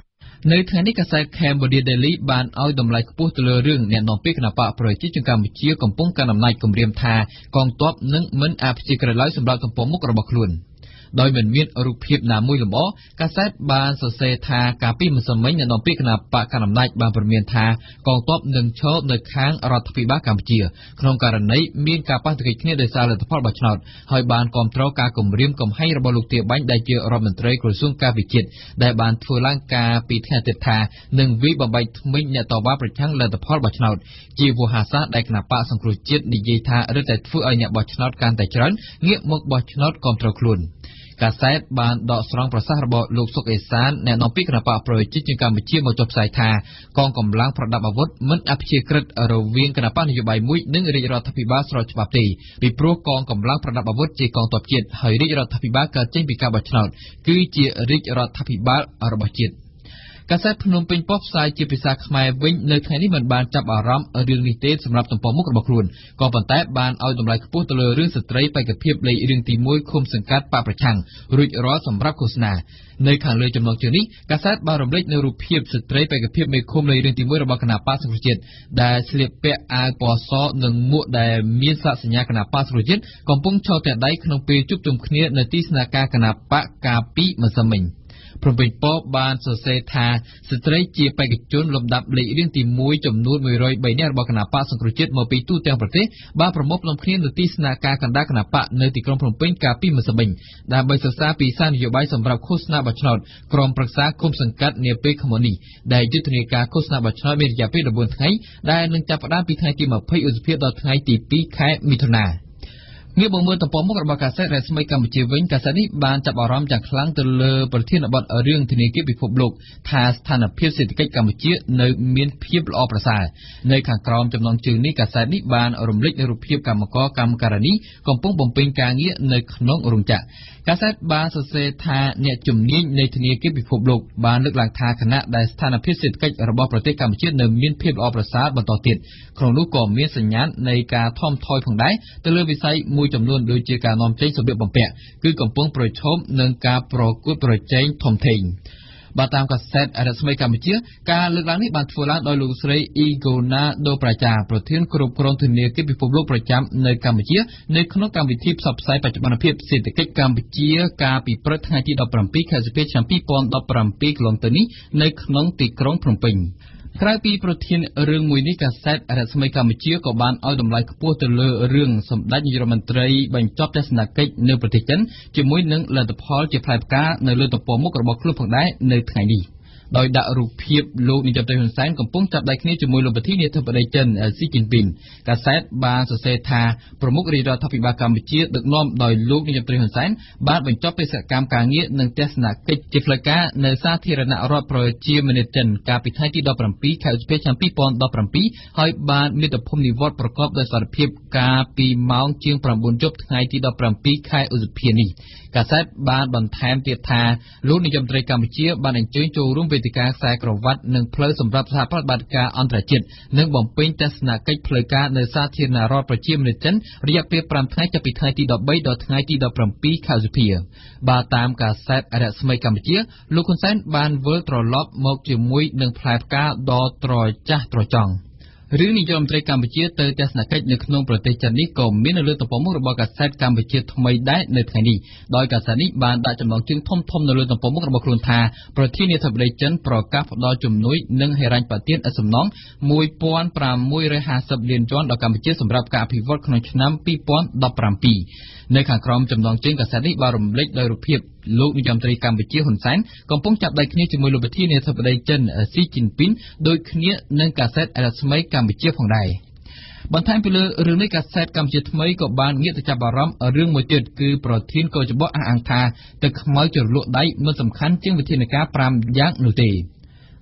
នៅថ្ងៃនេះកាសែត Cambodia Daily បានឲ្យតម្លៃខ្ពស់ទៅលើរឿងអ្នកនាំពាក្យគណបកប្រជាជនកម្ពុជាកំពុងកាន់អំណាចគម្រាមថាកងទ័ពនឹងមិនអព្យាក្រឹតឡើយសម្រាប់ទំព័រមុខរបស់ខ្លួន។ ដោយមិនមានរូបភាពណាមួយលម្អកាសែតបានសរសេរថាកាលពីម្សិលមិញអ្នកនាំពាក្យគណៈបកកណ្ដាលអំណាចបានព្រមានថាកងទ័ពនឹងឈរនៅខាងរដ្ឋាភិបាលកម្ពុជាក្នុងករណីមានការប៉ះទង្គិចគ្នាដោយសារលទ្ធផលបោះឆ្នោតហើយបានគ្រប់គ្រងការគម្រាមកំហែងរបស់លោកទាបាញ់ដែលជារដ្ឋមន្ត្រីក្រសួងការវិជាតិដែលបានធ្វើឡើងការពីថ្ងៃអាទិត្យថានឹងវិបំបែកថ្មិញអ្នកតវ៉ាប្រឆាំងលទ្ធផលបោះឆ្នោតជាវោហាសាដែលគណៈបកសង្គ្រោះជាតិនិយាយថារឹតតែធ្វើឲ្យអ្នកបោះឆ្នោតកាន់តែច្រើនងាកមកបោះឆ្នោតគ្រប់គ្រងខ្លួន។ កាសែតបានដកស្រង់ប្រសាសន៍របស់លោកសុកអេសានអ្នកនាំពាក្យគណៈបកប្រជាជនកម្ពុជាមកចុះផ្សាយថាកងកម្លាំងប្រដាប់អាវុធមិនអព្យាក្រឹតរវាងគណៈបកនយោបាយមួយនិងរាជរដ្ឋាភិបាលស្របច្បាប់ទេពីព្រោះកងកម្លាំងប្រដាប់អាវុធជាកងទ័ពជាតិហើយរាជរដ្ឋាភិបាលកើតចេញពីការបោះឆ្នោតគឺជារាជរដ្ឋាភិបាលរបស់ជាតិ កាសែតភ្នំពេញប៉ុស្តិ៍ផ្សាយជាភាសាខ្មែរវិញនៅថ្ងៃនេះមិនបានចាប់អារម្មណ៍រឿងនេះទេសម្រាប់ទំព័រមុខរបស់ខ្លួនក៏ប៉ុន្តែបានឲ្យតម្លៃខ្ពស់ទៅលើរឿងស្ត្រីបេក្ខភាពលេខរឿងទី1ឃុំសង្កាត់បកប្រឆាំងរួចរាល់សម្រាប់ឃោសនានៅខាងលើចំណងជើងនេះកាសែតបានរំលេចនៅរូបភាពស្ត្រីបេក្ខភាពមេឃុំលេខរឿងទី1របស់គណៈបកសង្គ្រោះជាតិដែលស្លៀកពាក់អាវពណ៌សនិងមួកដែលមានស្លាកសញ្ញាគណៈបកសង្គ្រោះជាតិកំពុងឈរតែដៃក្នុងពេលជួបជុំគ្នានៅទីស្នាក់ការគណៈបកកាលពីម្សិលមិញ។ ព្រំពេញប៉ុបានសរសេរថាស្ត្រីជាបេក្ខជនលំដាប់លេខរៀងទី1ចំនួន103នាក់របស់គណៈបកសង្គ្រោះជាតិមកពីទូទាំងប្រទេសបានប្រមូលផ្តុំគ្នានៅទីស្នាក់ការកណ្ដាលគណៈបកនៅទីក្រុងភ្នំពេញកាលពីម្សិលមិញដើម្បីសិក្សាពីសារនយោបាយសម្រាប់ឃោសនាបោះឆ្នោតក្រុមប្រឹក្សាគុំសង្កាត់នាពេលខាងមុខនេះដែលយុទ្ធនាការឃោសនាបោះឆ្នោតមានរយៈពេល14ថ្ងៃដែលនឹងចាប់ផ្ដើមពីថ្ងៃទី20ឧសភាដល់ថ្ងៃទី2ខែមិថុនា ងាកមកមើលទំព័រមុខរបស់កាសែតរស្មីកម្ពុជាវិញកាសែតនេះបានចាប់អារម្មណ៍យ៉ាងខ្លាំងទៅលើប្រធានបទរឿងធនាគារពិភពលោកថាស្ថានភាពសេដ្ឋកិច្ចកម្ពុជានៅមានភាពល្អប្រសើរនៅខាងក្រោមចំណងជើងនេះកាសែតនេះបានរំលេចរូបភាពកម្មករកម្មការិនីកំពុងបំពេញការងារនៅក្នុងរោងចក្រកាសែតបានសរសេរថាអ្នកជំនាញនៃធនាគារពិភពលោកបានលើកឡើងថាគណៈដែលស្ថានភាពសេដ្ឋកិច្ចរបស់ប្រទេសកម្ពុជានៅមានភាពល្អប្រសើរបន្តទៀតក្នុងនោះក៏មានសញ្ញាណនៃការថមថយផងដែរទៅលើវិស័យមួយចំនួនដូចជាការនាំចេញសម្ភារបំពាក់គឺកំពុងប្រឈមនឹងការប្រកួតប្រជែងធំធេង។ បាទតាមកាសែតរស្មីកម្ពុជា ការលើកឡើងនេះបានធ្វើឡើងដោយលោកស្រីអ៊ីហ្គូណាដូប្រាចាប្រធានគ្រប់គ្រងធនាគារពិភពលោកប្រចាំនៅកម្ពុជានៅក្នុងកម្មវិធីផ្សព្វផ្សាយបច្ចុប្បន្នភាពសេដ្ឋកិច្ចកម្ពុជាកាលពីព្រឹកថ្ងៃទី17ខែសីហាឆ្នាំ2017កន្លងទៅនេះនៅក្នុងទីក្រុងភ្នំពេញ ក្រៅពីប្រធានរឿងមួយនេះកាសែតរស្មីកម្ពុជាក៏បានឲ្យតម្លៃខ្ពស់ទៅលើរឿងសម្ដេចនាយករដ្ឋមន្ត្រីបញ្ចប់ទស្សនកិច្ចនៅប្រទេសចិនជាមួយនឹងលទ្ធផលជាផ្លែផ្កានៅលើទំព័រមុខរបស់ខ្លួនផងដែរនៅថ្ងៃនេះ។ ដោយដាក់រូបភាពលោកនាយករដ្ឋមន្ត្រីហ៊ុនសែនកំពុងចាប់ដៃគ្នាជាមួយលោកប្រធានាធិបតីចិនស៊ីជីនពីនកាសែតបានសរសេរថាប្រមុខរាជរដ្ឋាភិបាលកម្ពុជាដឹកនាំដោយលោកនាយករដ្ឋមន្ត្រីហ៊ុនសែនបានបញ្ចប់បេសកកម្មការងារនិងទស្សនកិច្ចជាផ្លូវការនៅសាធារណរដ្ឋប្រជាមានិតចិនកាលពីថ្ងៃទី17ខែឧសភាឆ្នាំ2017ហើយបានមាតុភូមិនិវត្តប្រកបដោយសន្តិភាពកាលពីម៉ោងជាង9យប់ថ្ងៃទី17ខែឧសភានេះ កាសែតបានបន្ថែមទៀតថាលោកនាយរដ្ឋមន្ត្រីកម្ពុជាបានអញ្ជើញចូលរួមវេទិកាខ្សែក្រវ៉ាត់និងផ្លូវសម្រាប់សហប្រតិបត្តិការអន្តរជាតិនិងបំពេញទស្សនកិច្ចផ្លូវការនៅសាធារណរដ្ឋប្រជាមានិតចិនរយៈពេល5ថ្ងៃចាប់ពីថ្ងៃទី13ដល់ថ្ងៃទី17ខែឧសភាបាទតាមកាសែតរស្មីកម្ពុជាលោកហ៊ុនសែនបានវិលត្រឡប់មកជាមួយនឹងផ្លែផ្កាដ៏ត្រចះត្រចង់ រឿងនាយករដ្ឋមន្ត្រីកម្ពុជាទៅទស្សនកិច្ចនៅក្នុងប្រទេសចិននេះក៏មាននៅលើទំព័រមុខរបស់កាសែតកម្ពុជាថ្មីដែរនៅថ្ងៃនេះដោយកាសែតនេះបានដាក់ចំណងជើងធំៗនៅលើទំព័រមុខរបស់ខ្លួនថាប្រធានាធិបតីចិនប្រកាសផ្ដល់ជំនួយនិងហិរញ្ញប្បទានឥតសំណង1650លានយួនដល់កម្ពុជាសម្រាប់ការអភិវឌ្ឍក្នុងឆ្នាំ2017នៅខាងក្រោមចំណងជើងកាសែតនេះបានរំលេចដោយរូបភាពលោកនាយរដ្ឋមន្ត្រីកម្ពុជាហ៊ុនសែនកំពុងចាប់ដៃគ្នាជាមួយលោកប្រធានាធិបតីចិនស៊ីជីនពីនដូចគ្នានឹងកាសែតរស្មីកម្ពុជាផងដែរបន្ថែមពីលើរឿងនេះកាសែតកម្ពុជាថ្មីក៏បានងាកទៅចាប់អារម្មណ៍រឿងមួយទៀតគឺប្រធានកោចបោះអះអាងថាទឹកខ្មៅជ្រលក់ដៃមិនសំខាន់ជាងវិធានការ5យ៉ាងនោះទេ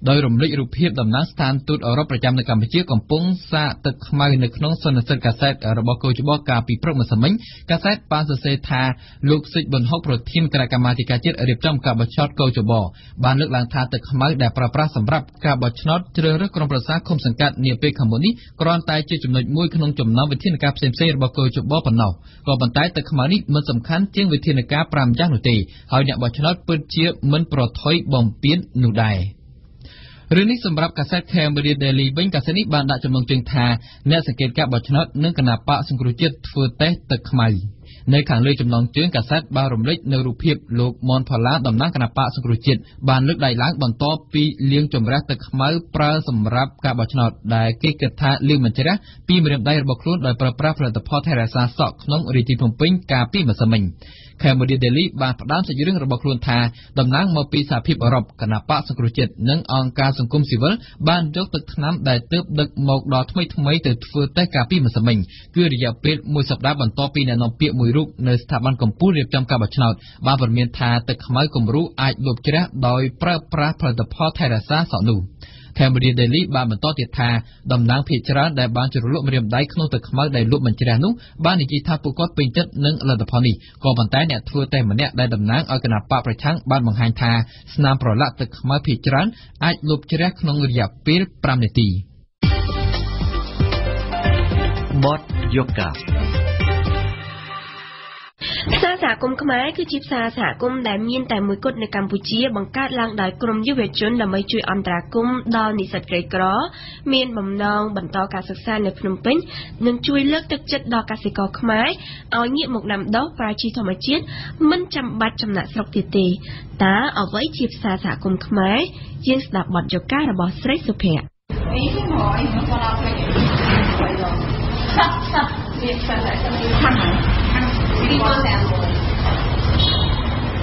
ដោយរំលេចរូបភាពតំណាងស្ថានទូតអឺរ៉ុបប្រចាំនៅកម្ពុជាកំពុងសាកទឹកខ្មៅនៅក្នុងសន្និសីទកាសែតរបស់កោចបោះកាលពីព្រឹកម្សិលមិញកាសែតបានសរសេរថាលោកសិចប៊ុនហុកប្រធានគណៈកម្មាធិការជាតិរៀបចំការបោះឆ្នោតកោចបោះបានលើកឡើងថាទឹកខ្មៅដែលប្រើប្រាស់សម្រាប់ការបោះឆ្នោតជ្រើសរើសក្រុមប្រឹក្សាឃុំសង្កាត់នាពេលខាងមុខនេះគ្រាន់តែជាចំណុចមួយក្នុងចំណោមវិធានការផ្សេងៗរបស់កោចបោះប៉ុណ្ណោះក៏ប៉ុន្តែទឹកខ្មៅនេះមិនសំខាន់ជាងវិធានការ5យ៉ាងនោះទេហើយអ្នកបោះឆ្នោតពិតជាមិនប្រថុយបំពេញនោះដែរ។ រឿងនេះសម្រាប់កាសែត Cambodia Daily វិញកាសែតនេះបានដាក់ចំណងជើងថាអ្នកសង្កេតការបោះឆ្នោតនិងគណៈបកសង្គ្រោះជាតិធ្វើតេស្តទឹកខ្មៅនៅខាងលើចំណងជើងកាសែតបានរំលេចនៅរូបភាពលោកមនផល្លាតំណាងគណៈបកសង្គ្រោះជាតិបានលើកដៃឡើងបន្ទាប់ពីលាងចម្រាស់ទឹកខ្មៅប្រើសម្រាប់ការបោះឆ្នោតដែលគេគិតថាលាងមិនជ្រះពីម្រាមដៃរបស់ខ្លួនដោយប្រើប្រាស់ផលិតផលថែរក្សាសក់ក្នុងរាជធានីភ្នំពេញកាលពីម្សិលមិញ Cambodia Daily បានផ្ដើមសាច់រឿងរបស់ខ្លួនថាតំណាងមកពីសហភាពអឺរ៉ុបគណៈបកសង្គ្រោះជាតិនិងអង្គការសង្គមស៊ីវិលបានយកទឹកថ្នាំដែលទើបដឹកមកដល់ថ្មីថ្មីទៅធ្វើតេស្តកាលពីម្សិលមិញគឺរយៈពេលមួយសប្តាហ៍បន្ទាប់ពីអ្នកនាំពាក្យមួយរូបនៅស្ថាប័នកម្ពុជារៀបចំការបោះឆ្នោតបានព្រមានថាទឹកខ្មៅគំរូអាចលុបជ្រះដោយប្រើប្រាស់ផលិតផលថែរក្សាសក់នោះ។ Cambodia Daily បានបន្តទៀតថាតំណាងភាគច្រើនដែលបានជ្រលក់ម្រាមដៃក្នុងទឹកខ្មៅដែលលក់មិនជ្រះនោះបាននិយាយថាពួកគាត់ពេញចិត្តនឹងលទ្ធផលនេះក៏ប៉ុន្តែអ្នកធ្វើតេស្តម្នាក់ដែលតំណាងឲ្យគណៈបកប្រឆាំងបានបង្ហាញថាស្នាមប្រឡាក់ទឹកខ្មៅភាគច្រើនអាចលុបជ្រះក្នុងរយៈពេល5នាទីបតយូកា ផ្សារសហគមន៍ខ្មែរគឺជាផ្សារសហគមន៍ដែលមានតែមួយគត់នៅកម្ពុជាបង្កើតឡើងដោយក្រុមយុវជនដើម្បីជួយអន្តរាគមន៍ដល់និស្សិតក្រីក្រ មានបំណងបន្តការសិក្សានៅភ្នំពេញនិងជួយលើកទឹកចិត្តដល់កសិករខ្មែរឲ្យងាកមកដាំដុះប្រើជីធម្មជាតិមិនចាំបាច់ចំណាក់ស្រុកទៀតទេតើអ្វីជាផ្សារសហគមន៍ខ្មែរយើងស្ដាប់បទយការបស់ស្រីសុភ័ក្រ people sample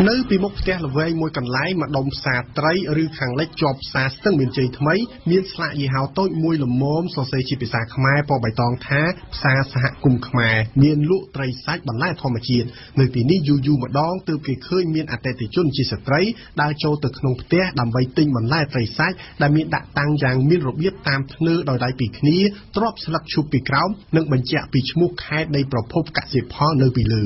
នៅពីមុខផ្ទះល្វែងមួយកន្លែងម្ដុំផ្សារត្រីឬខាងលិចជាប់ផ្សារស្ទឹងមានជ័យថ្មីមានស្លាកយីហោតូចមួយល្មមសរសេរជាភាសាខ្មែរពណ៌បៃតងថាផ្សារសហគមន៍ខ្មែរមានលក់ត្រីសាច់បន្លែធម្មជាតិនៅទីនេះយូរយូរម្ដងទើបគេឃើញមានអតិថិជនជាស្ត្រីដើរចូលទៅក្នុងផ្ទះដើម្បីទិញបន្លែត្រីសាច់ដែលមានដាក់តាំងយ៉ាងមានរបៀបតាមធ្នើដោយដៃពីគ្នាទ្រាប់ស្លឹកឈូកពីក្រោមនិងបញ្ជាក់ពីឈ្មោះខេត្តនៃប្រភពកសិផលនៅពីលើ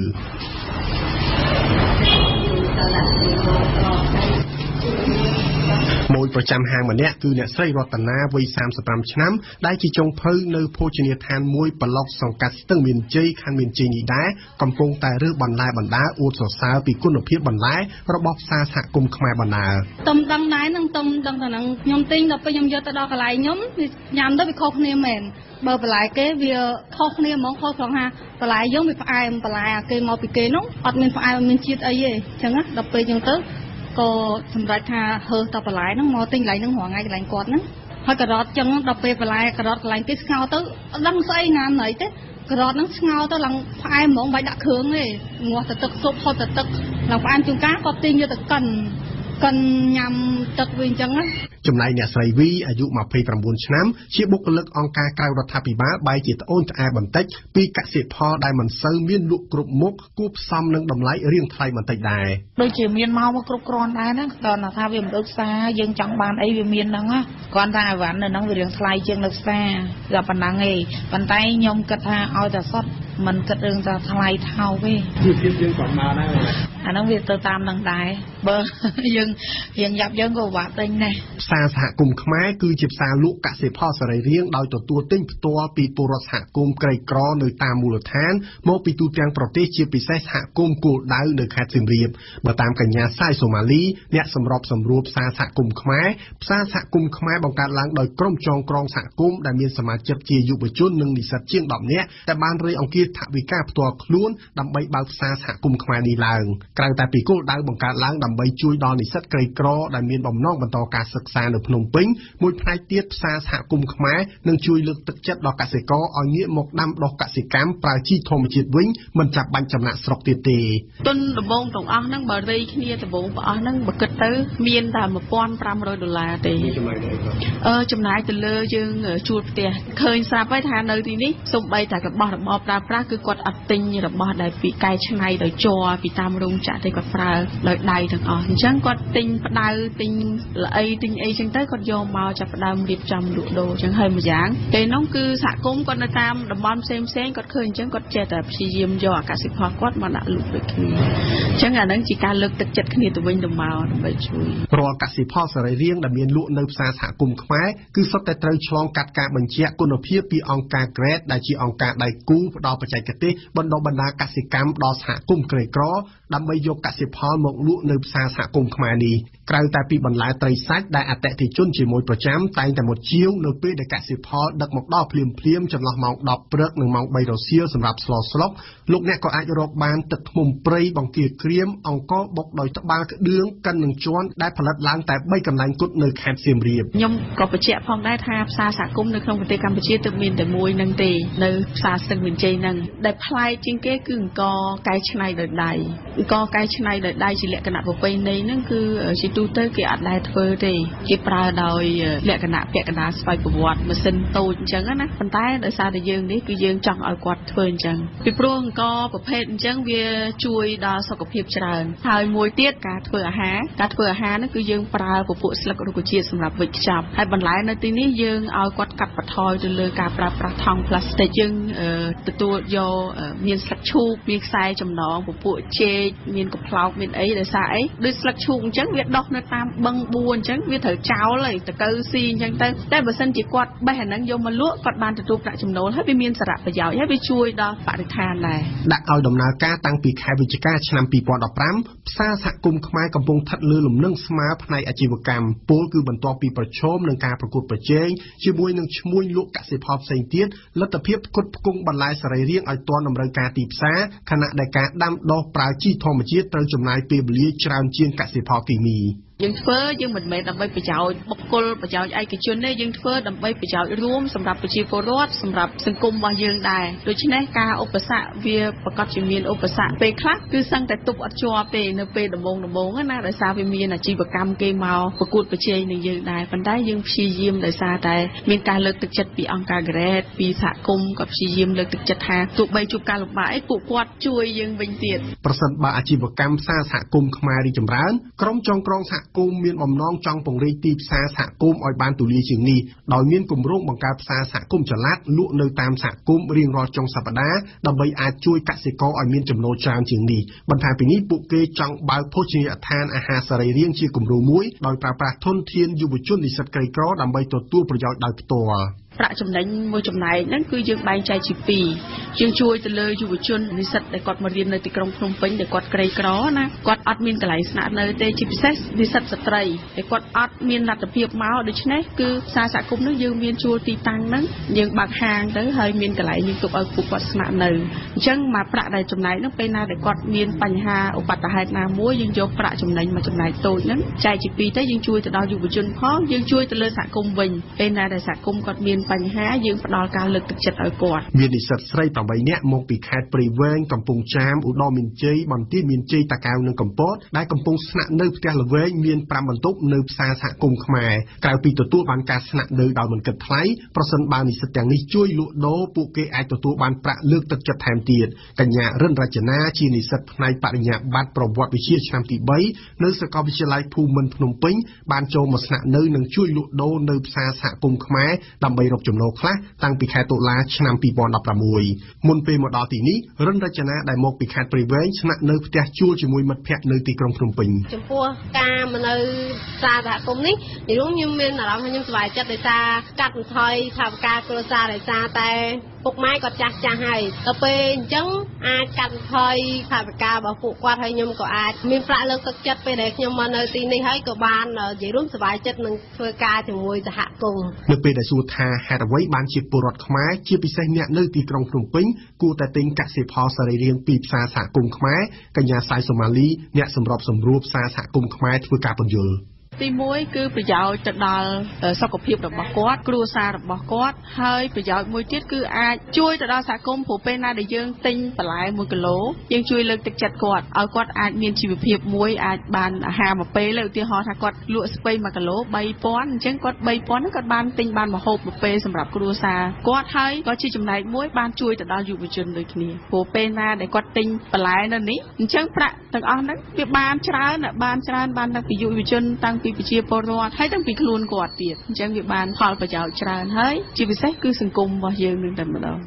ម៉ួយប្រចាំហាងម្នាក់គឺអ្នកស្រីរតនាវ័យ35ឆ្នាំដែលជាចុងភៅនៅភោជនីយដ្ឋានមួយប្លុកសង្កាត់ស្ទឹងមានជ័យខណ្ឌមានជ័យនេះដែរកំពុងតែរើសបន្លែបណ្ដាអួតសរសើរពីគុណភាពបន្លែរបស់ផ្សារសហគមន៍ខ្មែរបណ្ដាទំដឹងដែរនឹងទំដឹងតែនឹងខ្ញុំទិញដល់ពេលខ្ញុំយកទៅដល់កន្លែងខ្ញុំញ៉ាំទៅវាខុសគ្នាមែនបើបន្លែគេវាខុសគ្នាហ្មងខុសត្រង់ថាបន្លែយើងវាផ្អែមបន្លែអាគេមកពីគេនោះអត់មានផ្អែមមានជាតិអីទេអញ្ចឹងណាដល់ពេលអញ្ចឹងទៅ ក៏សម្រេចថាហើសតបន្លែហ្នឹងមកទិញកន្លែងហ្នឹងរងថ្ងៃកន្លែងគាត់ហ្នឹងហើយការ៉ុតចឹងដល់ពេលបន្លែការ៉ុតកន្លែងគេស្ងោរទៅអត់ដឹងស្អីណាណីទេការ៉ុតហ្នឹងស្ងោរទៅឡើងផ្អែមហ្មងបាច់ដាក់គ្រឿងទេងាស់ទៅទឹកស៊ុបហត់ទៅទឹកឡើងផ្អែមជួនកាលគាត់ទិញយកទៅកិន កិនញ៉ាំទឹកវិញអញ្ចឹងណាចំណែកអ្នកស្រីវីអាយុ29ឆ្នាំ ជាបុគ្គលិកអង្គការក្រៅរដ្ឋាភិបាលបែរជាត្អូញត្អែបន្តិចពីកសិផលដែលមិនសូវមានលក់គ្រប់មុខគួបផ្សំនឹងតម្លៃរៀងថ្លៃបន្តិចដែរដូចជាមានមកមកគ្រប់គ្រាន់ដែរណាគ្រាន់តែថាវាមិនដូចផ្សារយើងចង់បានអីវាមានហ្នឹងណាគ្រាន់តែអីវ៉ាន់នៅហ្នឹងវារៀងថ្លៃជាងនៅផ្សារតែប៉ុណ្ណឹងឯងប៉ុន្តែខ្ញុំគិតថាឲ្យតែសុទ្ធมันគិតរឿងថាថ្លៃថោកទេជីវភាពយើងប្រមាណដែរអាហ្នឹងវាទៅតាមនឹងដែរបើយើងរៀងយ៉ាប់យើងក៏ពិបាកទិញដែរផ្សារសហគមន៍ខ្មែរគឺជាផ្សារលក់កសិផលសរីរាង្គដោយទទួលទិញផ្ទាល់ពីពលរដ្ឋសហគមន៍ក្រីក្រនៅតាមមូលដ្ឋានមកពីទូទាំងប្រទេសជាពិសេសសហគមន៍គោលដៅនៅខេត្តសៀមរាបបើតាមកញ្ញាសាយសូម៉ាលីអ្នកសម្របសម្រួលផ្សារសហគមន៍ខ្មែរផ្សារសហគមន៍ខ្មែរបង្កើតឡើងដោយក្រុមចងក្រងសហគមន៍ដែលមានសមាជិកជាយុវជននិងនិស្សិតជាង10នាក់ដែលបានរៃអង្គាសថវិកាផ្ទាល់ខ្លួនដើម្បីបើកផ្សារសហគមន៍ខ្មែរនេះឡើងក្រៅតែពីគោលដៅបង្កើតឡើងដើម្បីជួយដល់និស្សិតក្រីក្រដែលមានបំណងបន្តការសិក្សានៅភ្នំពេញមួយផ្នែកទៀតផ្សារសហគមន៍ខ្មែរនឹងជួយលើកទឹកចិត្តដល់កសិករឲ្យងាកមកដាំដុះកសិកម្មប្រើជីធម្មជាតិវិញមិនចាំបាច់ចំណាក់ស្រុកទៀតទេទុនដំបងទាំងអស់ហ្នឹងបើរៃគ្នាដំបងបងអស់ហ្នឹងបើគិតទៅមានតែ1500ដុល្លារទេអឺចំណាយទៅលើយើងជួលផ្ទះឃើញស្រាប់ហើយថានៅទីនេះសំបីតែរបស់របរប្រើប្រាស់គឺគាត់អត់ទិញរបស់ដែលពីកែច្នៃដោយជ័រពីតាមរោងចក្រទេគាត់ប្រើដោយដៃទាំងអស់អញ្ចឹងគាត់ទិញផ្ដៅទិញល្អីទិញអីចឹងទៅគាត់យកមកចាប់ផ្ដើមរៀបចំលក់ដូរអញ្ចឹងហើយមួយយ៉ាងពេលនោះគឺសហគមន៍គាត់នៅតាមតំបន់ផ្សេងផ្សេងគាត់ឃើញអញ្ចឹងគាត់ចេះតែព្យាយាមយកអាកសិផលគាត់មកដាក់លក់ដូចគ្នាអញ្ចឹងអានឹងជាការលើកទឹកចិត្តគ្នាទៅវិញទៅមកដើម្បីជួយរាល់កសិផលសរីរាង្គដែលមានលក់នៅផ្សារសហគមន៍ខ្មែរគឺសុទ្ធតែត្រូវឆ្លងកាត់ការបញ្ជាក់គុណភាពពីអង្គការ GRADE ដែលជាអង្គការដៃគូផ្ដល់បច្ចេកទេសបណ្ដុះបណ្ដាលកសិកម្មដល់សហគមន៍ក្រីក្រដើម្បីយកកសិផលមកលក់នៅផ្សារសហគមន៍ខ្មែរនេះ ក្រៅតែពីបន្លែត្រីសាច់ដែលអតិថិជនជាមួយប្រចាំតែងតែមកជាវនៅពេលដែលកសិផលដឹកមកដល់ភ្លាមភ្លាមចន្លោះម៉ោង10ព្រឹកនិងម៉ោង3រសៀលសម្រាប់ស្លស្លុកលោកអ្នកក៏អាចរកបានទឹកឃ្មុំព្រៃបង្គាក្រៀមអង្ករបុកដោយត្បាល់ក្តឿងកិននឹងជាន់ដែលផលិតឡើងតែ3កន្លែងគត់នៅខេត្តសៀមរាបខ្ញុំក៏បញ្ជាក់ផងដែរថាផ្សារសហគមន៍នៅក្នុងប្រទេសកម្ពុជាទើបមានតែមួយនឹងទេនៅផ្សារស្ទឹងមានជ័យហ្នឹងដែលប្លែកជាងគេគឺអង្គរកែច្នៃដោយដៃអង្គរកែច្នៃដោយដៃជាលក្ខណៈប្រពៃណីហ្នឹងគឺជាទូទៅគេអត់ដែលធ្វើទេគេប្រើដោយលក្ខណៈពាក់កណ្ដាលស្វ័យប្រវត្តិម៉ាស៊ីនតូចអញ្ចឹងណាប៉ុន្តែដោយសារតែយើងនេះគឺយើងចង់ឲ្យគាត់ធ្វើអញ្ចឹងពីព្រោះអង្គរប្រភេទអញ្ចឹងវាជួយដល់សុខភាពច្រើនហើយមួយទៀតការធ្វើអាហារការធ្វើអាហារហ្នឹងគឺយើងប្រើពពួកស្លឹករុក្ខជាតិសម្រាប់វេចខ្ចប់ហើយបន្លែនៅទីនេះយើងឲ្យគាត់កាត់បន្ថយទៅលើការប្រើប្រាស់ថង់ប្លាស្ទិកយើងទទួលយកមានស្លឹកឈូកមានខ្សែចំណងពពួកចេកមានកំប្លោកមានអីដោយសារអីដូចស្លឹកឈូកអញ្ចឹងវាដុះនៅតាមបឹងបួអញ្ចឹងវាត្រូវចោលហើយតកៅស៊ីអញ្ចឹងទៅតែបើសិនជាគាត់បេះអាហ្នឹងយកមកលក់គាត់បានទទួលប្រាក់ចំណូលហើយវាមានសារៈប្រយោជន៍ហើយវាជួយដល់បរិស្ថានដែរដាក់ឲ្យដំណើរការតាំងពីខែវិច្ឆិកាឆ្នាំ2015ផ្សារសហគមន៍ខ្មែរកំពុងស្ថិតលើលំនឹងស្មើផ្នែកអាជីវកម្មពលគឺបន្ទាប់ពីប្រឈមនឹងការប្រកួតប្រជែងជាមួយនឹងឈ្មួញលក់កសិផលផ្សេងទៀតលទ្ធភាពផ្គត់ផ្គង់បន្លែសរីរាង្គឲ្យទាន់តម្រូវការទីផ្សារខណៈដែលការដាំដុះប្រើជីធម្មជាតិត្រូវចំណាយពេលវេលាច្រើនជាងកសិផលគីមី។ យើងធ្វើយើងមិនមែនដើម្បីប្រយោជន៍បុគ្គលប្រយោជន៍ឯកជនទេយើងធ្វើដើម្បីប្រយោជន៍រួមសម្រាប់ប្រជាពលរដ្ឋសម្រាប់សង្គមរបស់យើងដែរដូច្នេះការឧបសគ្គវាប្រកាសជាមានឧបសគ្គពេលខ្លះគឺសឹងតែទប់អត់ជាប់ទេនៅពេលដំបូងដំបូងណាដោយសារវាមានអាជីវកម្មគេមកប្រកួតប្រជែងនឹងយើងដែរប៉ុន្តែយើងព្យាយាមដោយសារតែមានការលើកទឹកចិត្តពីអង្គការ Grade ពីសហគមន៍ក៏ព្យាយាមលើកទឹកចិត្តថាទោះបីជួបការលំបាកអីពួកគាត់ជួយយើងវិញទៀតប្រសិនបើអាជីវកម្មផ្សារសហគមន៍ខ្មែររីចម្រើនក្រុមចុងក្រងសហគមន៍មានបំណងចង់ពង្រីកទីផ្សារសហគមន៍ឲ្យបានទូលាយជាងនេះដោយមានគម្រោងបង្កើតផ្សារសហគមន៍ចល័តលក់នៅតាមសហគមន៍រៀងរាល់ចុងសប្តាហ៍ដើម្បីអាចជួយកសិករឲ្យមានចំណូលច្រើនជាងនេះបន្ថែមពីនេះពួកគេចង់បើកភោជនីយដ្ឋានអាហារសរីរាង្គជាគំរូមួយដោយប្រើប្រាស់ធនធានយុវជននិស្សិតក្រីក្រដើម្បីទទួលប្រយោជន៍ដោយផ្ទាល់ ប្រាក់ចំណេញមួយចំណែកហ្នឹងគឺយើងបែងចែកជា2យើងជួយទៅលើយុវជននិស្សិតដែលគាត់មករៀននៅទីក្រុងភ្នំពេញដែលគាត់ក្រីក្រណាគាត់អត់មានកន្លែងស្នាក់នៅទេជាពិសេសនិស្សិតស្ត្រីដែលគាត់អត់មានលទ្ធភាពមកដូច្នេះគឺផ្សារសហគមន៍ហ្នឹងយើងមានជួលទីតាំងហ្នឹងយើងបើកហាងទៅហើយមានកន្លែងយើងទុកឲ្យពួកគាត់ស្នាក់នៅអញ្ចឹងមកប្រាក់ដែលចំណែកហ្នឹងពេលណាដែលគាត់មានបញ្ហាឧបទ្ទហេតុណាមួយយើងយកប្រាក់ចំណេញមកចំណែកតូចហ្នឹងចែកជា2ទៅយើងជួយទៅដល់យុវជនផងយើងជួយទៅលើសហគមន៍វិញពេលណាដែលសហគមន៍គាត់មានបញ្ហាយើងផ្ដល់ការលើកទឹកចិត្តឲ្យគាត់មាននិស្សិតស្រី8នាក់មកពីខេត្តព្រៃវែងកំពង់ចាមឧត្តរមានជ័យបន្ទាយមានជ័យតាកែវនិងកំពតដែលកំពុងស្នាក់នៅផ្ទះល្វែងមាន5បន្ទប់នៅផ្សារសហគមន៍ខ្មែរក្រៅពីទទួលបានការស្នាក់នៅដោយមិនគិតថ្លៃប្រសិនបើនិស្សិតទាំងនេះជួយលក់ដូរពួកគេអាចទទួលបានប្រាក់លើកទឹកចិត្តថែមទៀតកញ្ញារិនរចនាជានិស្សិតផ្នែកបរិញ្ញាបត្រប្រវត្តិវិទ្យាឆ្នាំទី3នៅសាកលវិទ្យាល័យភូមិន្ទភ្នំពេញបានចូលមកស្នាក់នៅនិងជួយលក់ដូរនៅផ្សារសហគមន៍ខ្មែរដើម្បីរកចំណូលខ្លះតាំងពីខែតុលាឆ្នាំ2016មុនពេលមកដល់ទីនេះរិនរចនាដែលមកពីខេត្តព្រៃវែងស្នាក់នៅផ្ទះជួលជាមួយមិត្តភ័ក្តិនៅទីក្រុងភ្នំពេញចំពោះការមកនៅសារសហគមន៍នេះនិយាយរួមខ្ញុំមានអារម្មណ៍ថាខ្ញុំសប្បាយចិត្តដោយសារកាត់បន្ថយថវិកាគ្រួសារដោយសារតែពុកម៉ែគាត់ចាស់ចាស់ហើយដល់ពេលអញ្ចឹងអាចកាត់បន្ថយថវិការបស់ពួកគាត់ហើយខ្ញុំក៏អាចមានប្រាក់លើកទឹកចិត្តពេលដែលខ្ញុំមកនៅទីនេះហើយក៏បាននិយាយរួមសប្បាយចិត្តនឹងធ្វើការជាមួយសហគមន៍នៅពេលដែលសួរថាហេតុអ្វីបានជាពលរដ្ឋខ្មែរជាពិសេសអ្នកនៅទីក្រុងភ្នំពេញគួរតែទិញកសិផលសរីរាង្គពីផ្សារសហគមន៍ខ្មែរកញ្ញាសាយសូម៉ាលី អ្នកសម្របសម្រួលផ្សារសហគមន៍ខ្មែរធ្វើការបញ្យល់ ទី1គឺប្រយោជន៍ទៅដល់សុខភាពរបស់គាត់គ្រួសាររបស់គាត់ហើយប្រយោជន៍មួយទៀតគឺអាចជួយទៅដល់សហគមន៍ព្រោះពេលណាដែលយើងទិញបន្លែ1គីឡូយើងជួយលើកទឹកចិត្តគាត់ឲ្យគាត់អាចមានជីវភាពមួយអាចបានអាហារមួយពេលឧទាហរណ៍ថាគាត់លក់ស្ពៃ1គីឡូ3000អញ្ចឹងគាត់3000ហ្នឹងគាត់បានទិញបានម្ហូបមួយពេលសម្រាប់គ្រួសារគាត់ហើយក៏ជាចំណែកមួយបានជួយទៅដល់យុវជនដូចគ្នាព្រោះពេលណាដែលគាត់ទិញបន្លែនៅនេះអញ្ចឹងប្រាក់ទាំងអស់ហ្នឹងវាបានច្រើនបានច្រើនបានតាំងពីយុវជនតាំងពីប្រជាពលរដ្ឋហើយទាំងពីខ្លួនគាត់ទៀតអញ្ចឹងវាបានផលប្រយោជន៍ច្រើនហើយជាពិសេសគឺសង្គមរបស់យើងនឹងតែម្ដង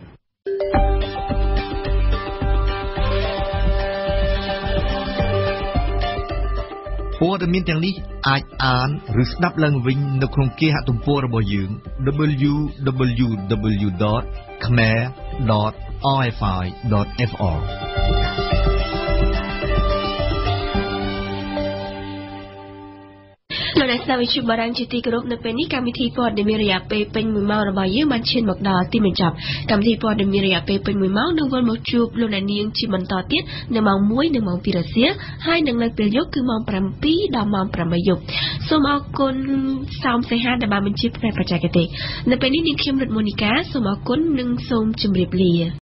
ព័ត៌មានទាំងនេះអាចអានឬស្ដាប់ឡើងវិញនៅក្នុងគេហទំព័ររបស់យើង www.khmer.rfi.fr លោកអ្នកស្ដាប់វិទ្យុបារាំងជាទីគោរពនៅពេលនេះកម្មវិធីព័ត៌មានរយៈពេលពេញ1ម៉ោងរបស់យើងបានឈានមកដល់ទីបញ្ចប់កម្មវិធីព័ត៌មានរយៈពេលពេញ1ម៉ោងនឹងវិលមកជួបលោកអ្នកនាងជាបន្តទៀតនៅម៉ោង1និងម៉ោង2រសៀលហើយនឹងនៅពេលយប់គឺម៉ោង7ដល់ម៉ោង8យប់សូមអរគុណសោមសេហាដែលបានបញ្ជាផ្នែកបច្ចេកទេសនៅពេលនេះនាងខ្ញុំរិទ្ធមូនីកាសូមអរគុណនិងសូមជម្រាបលា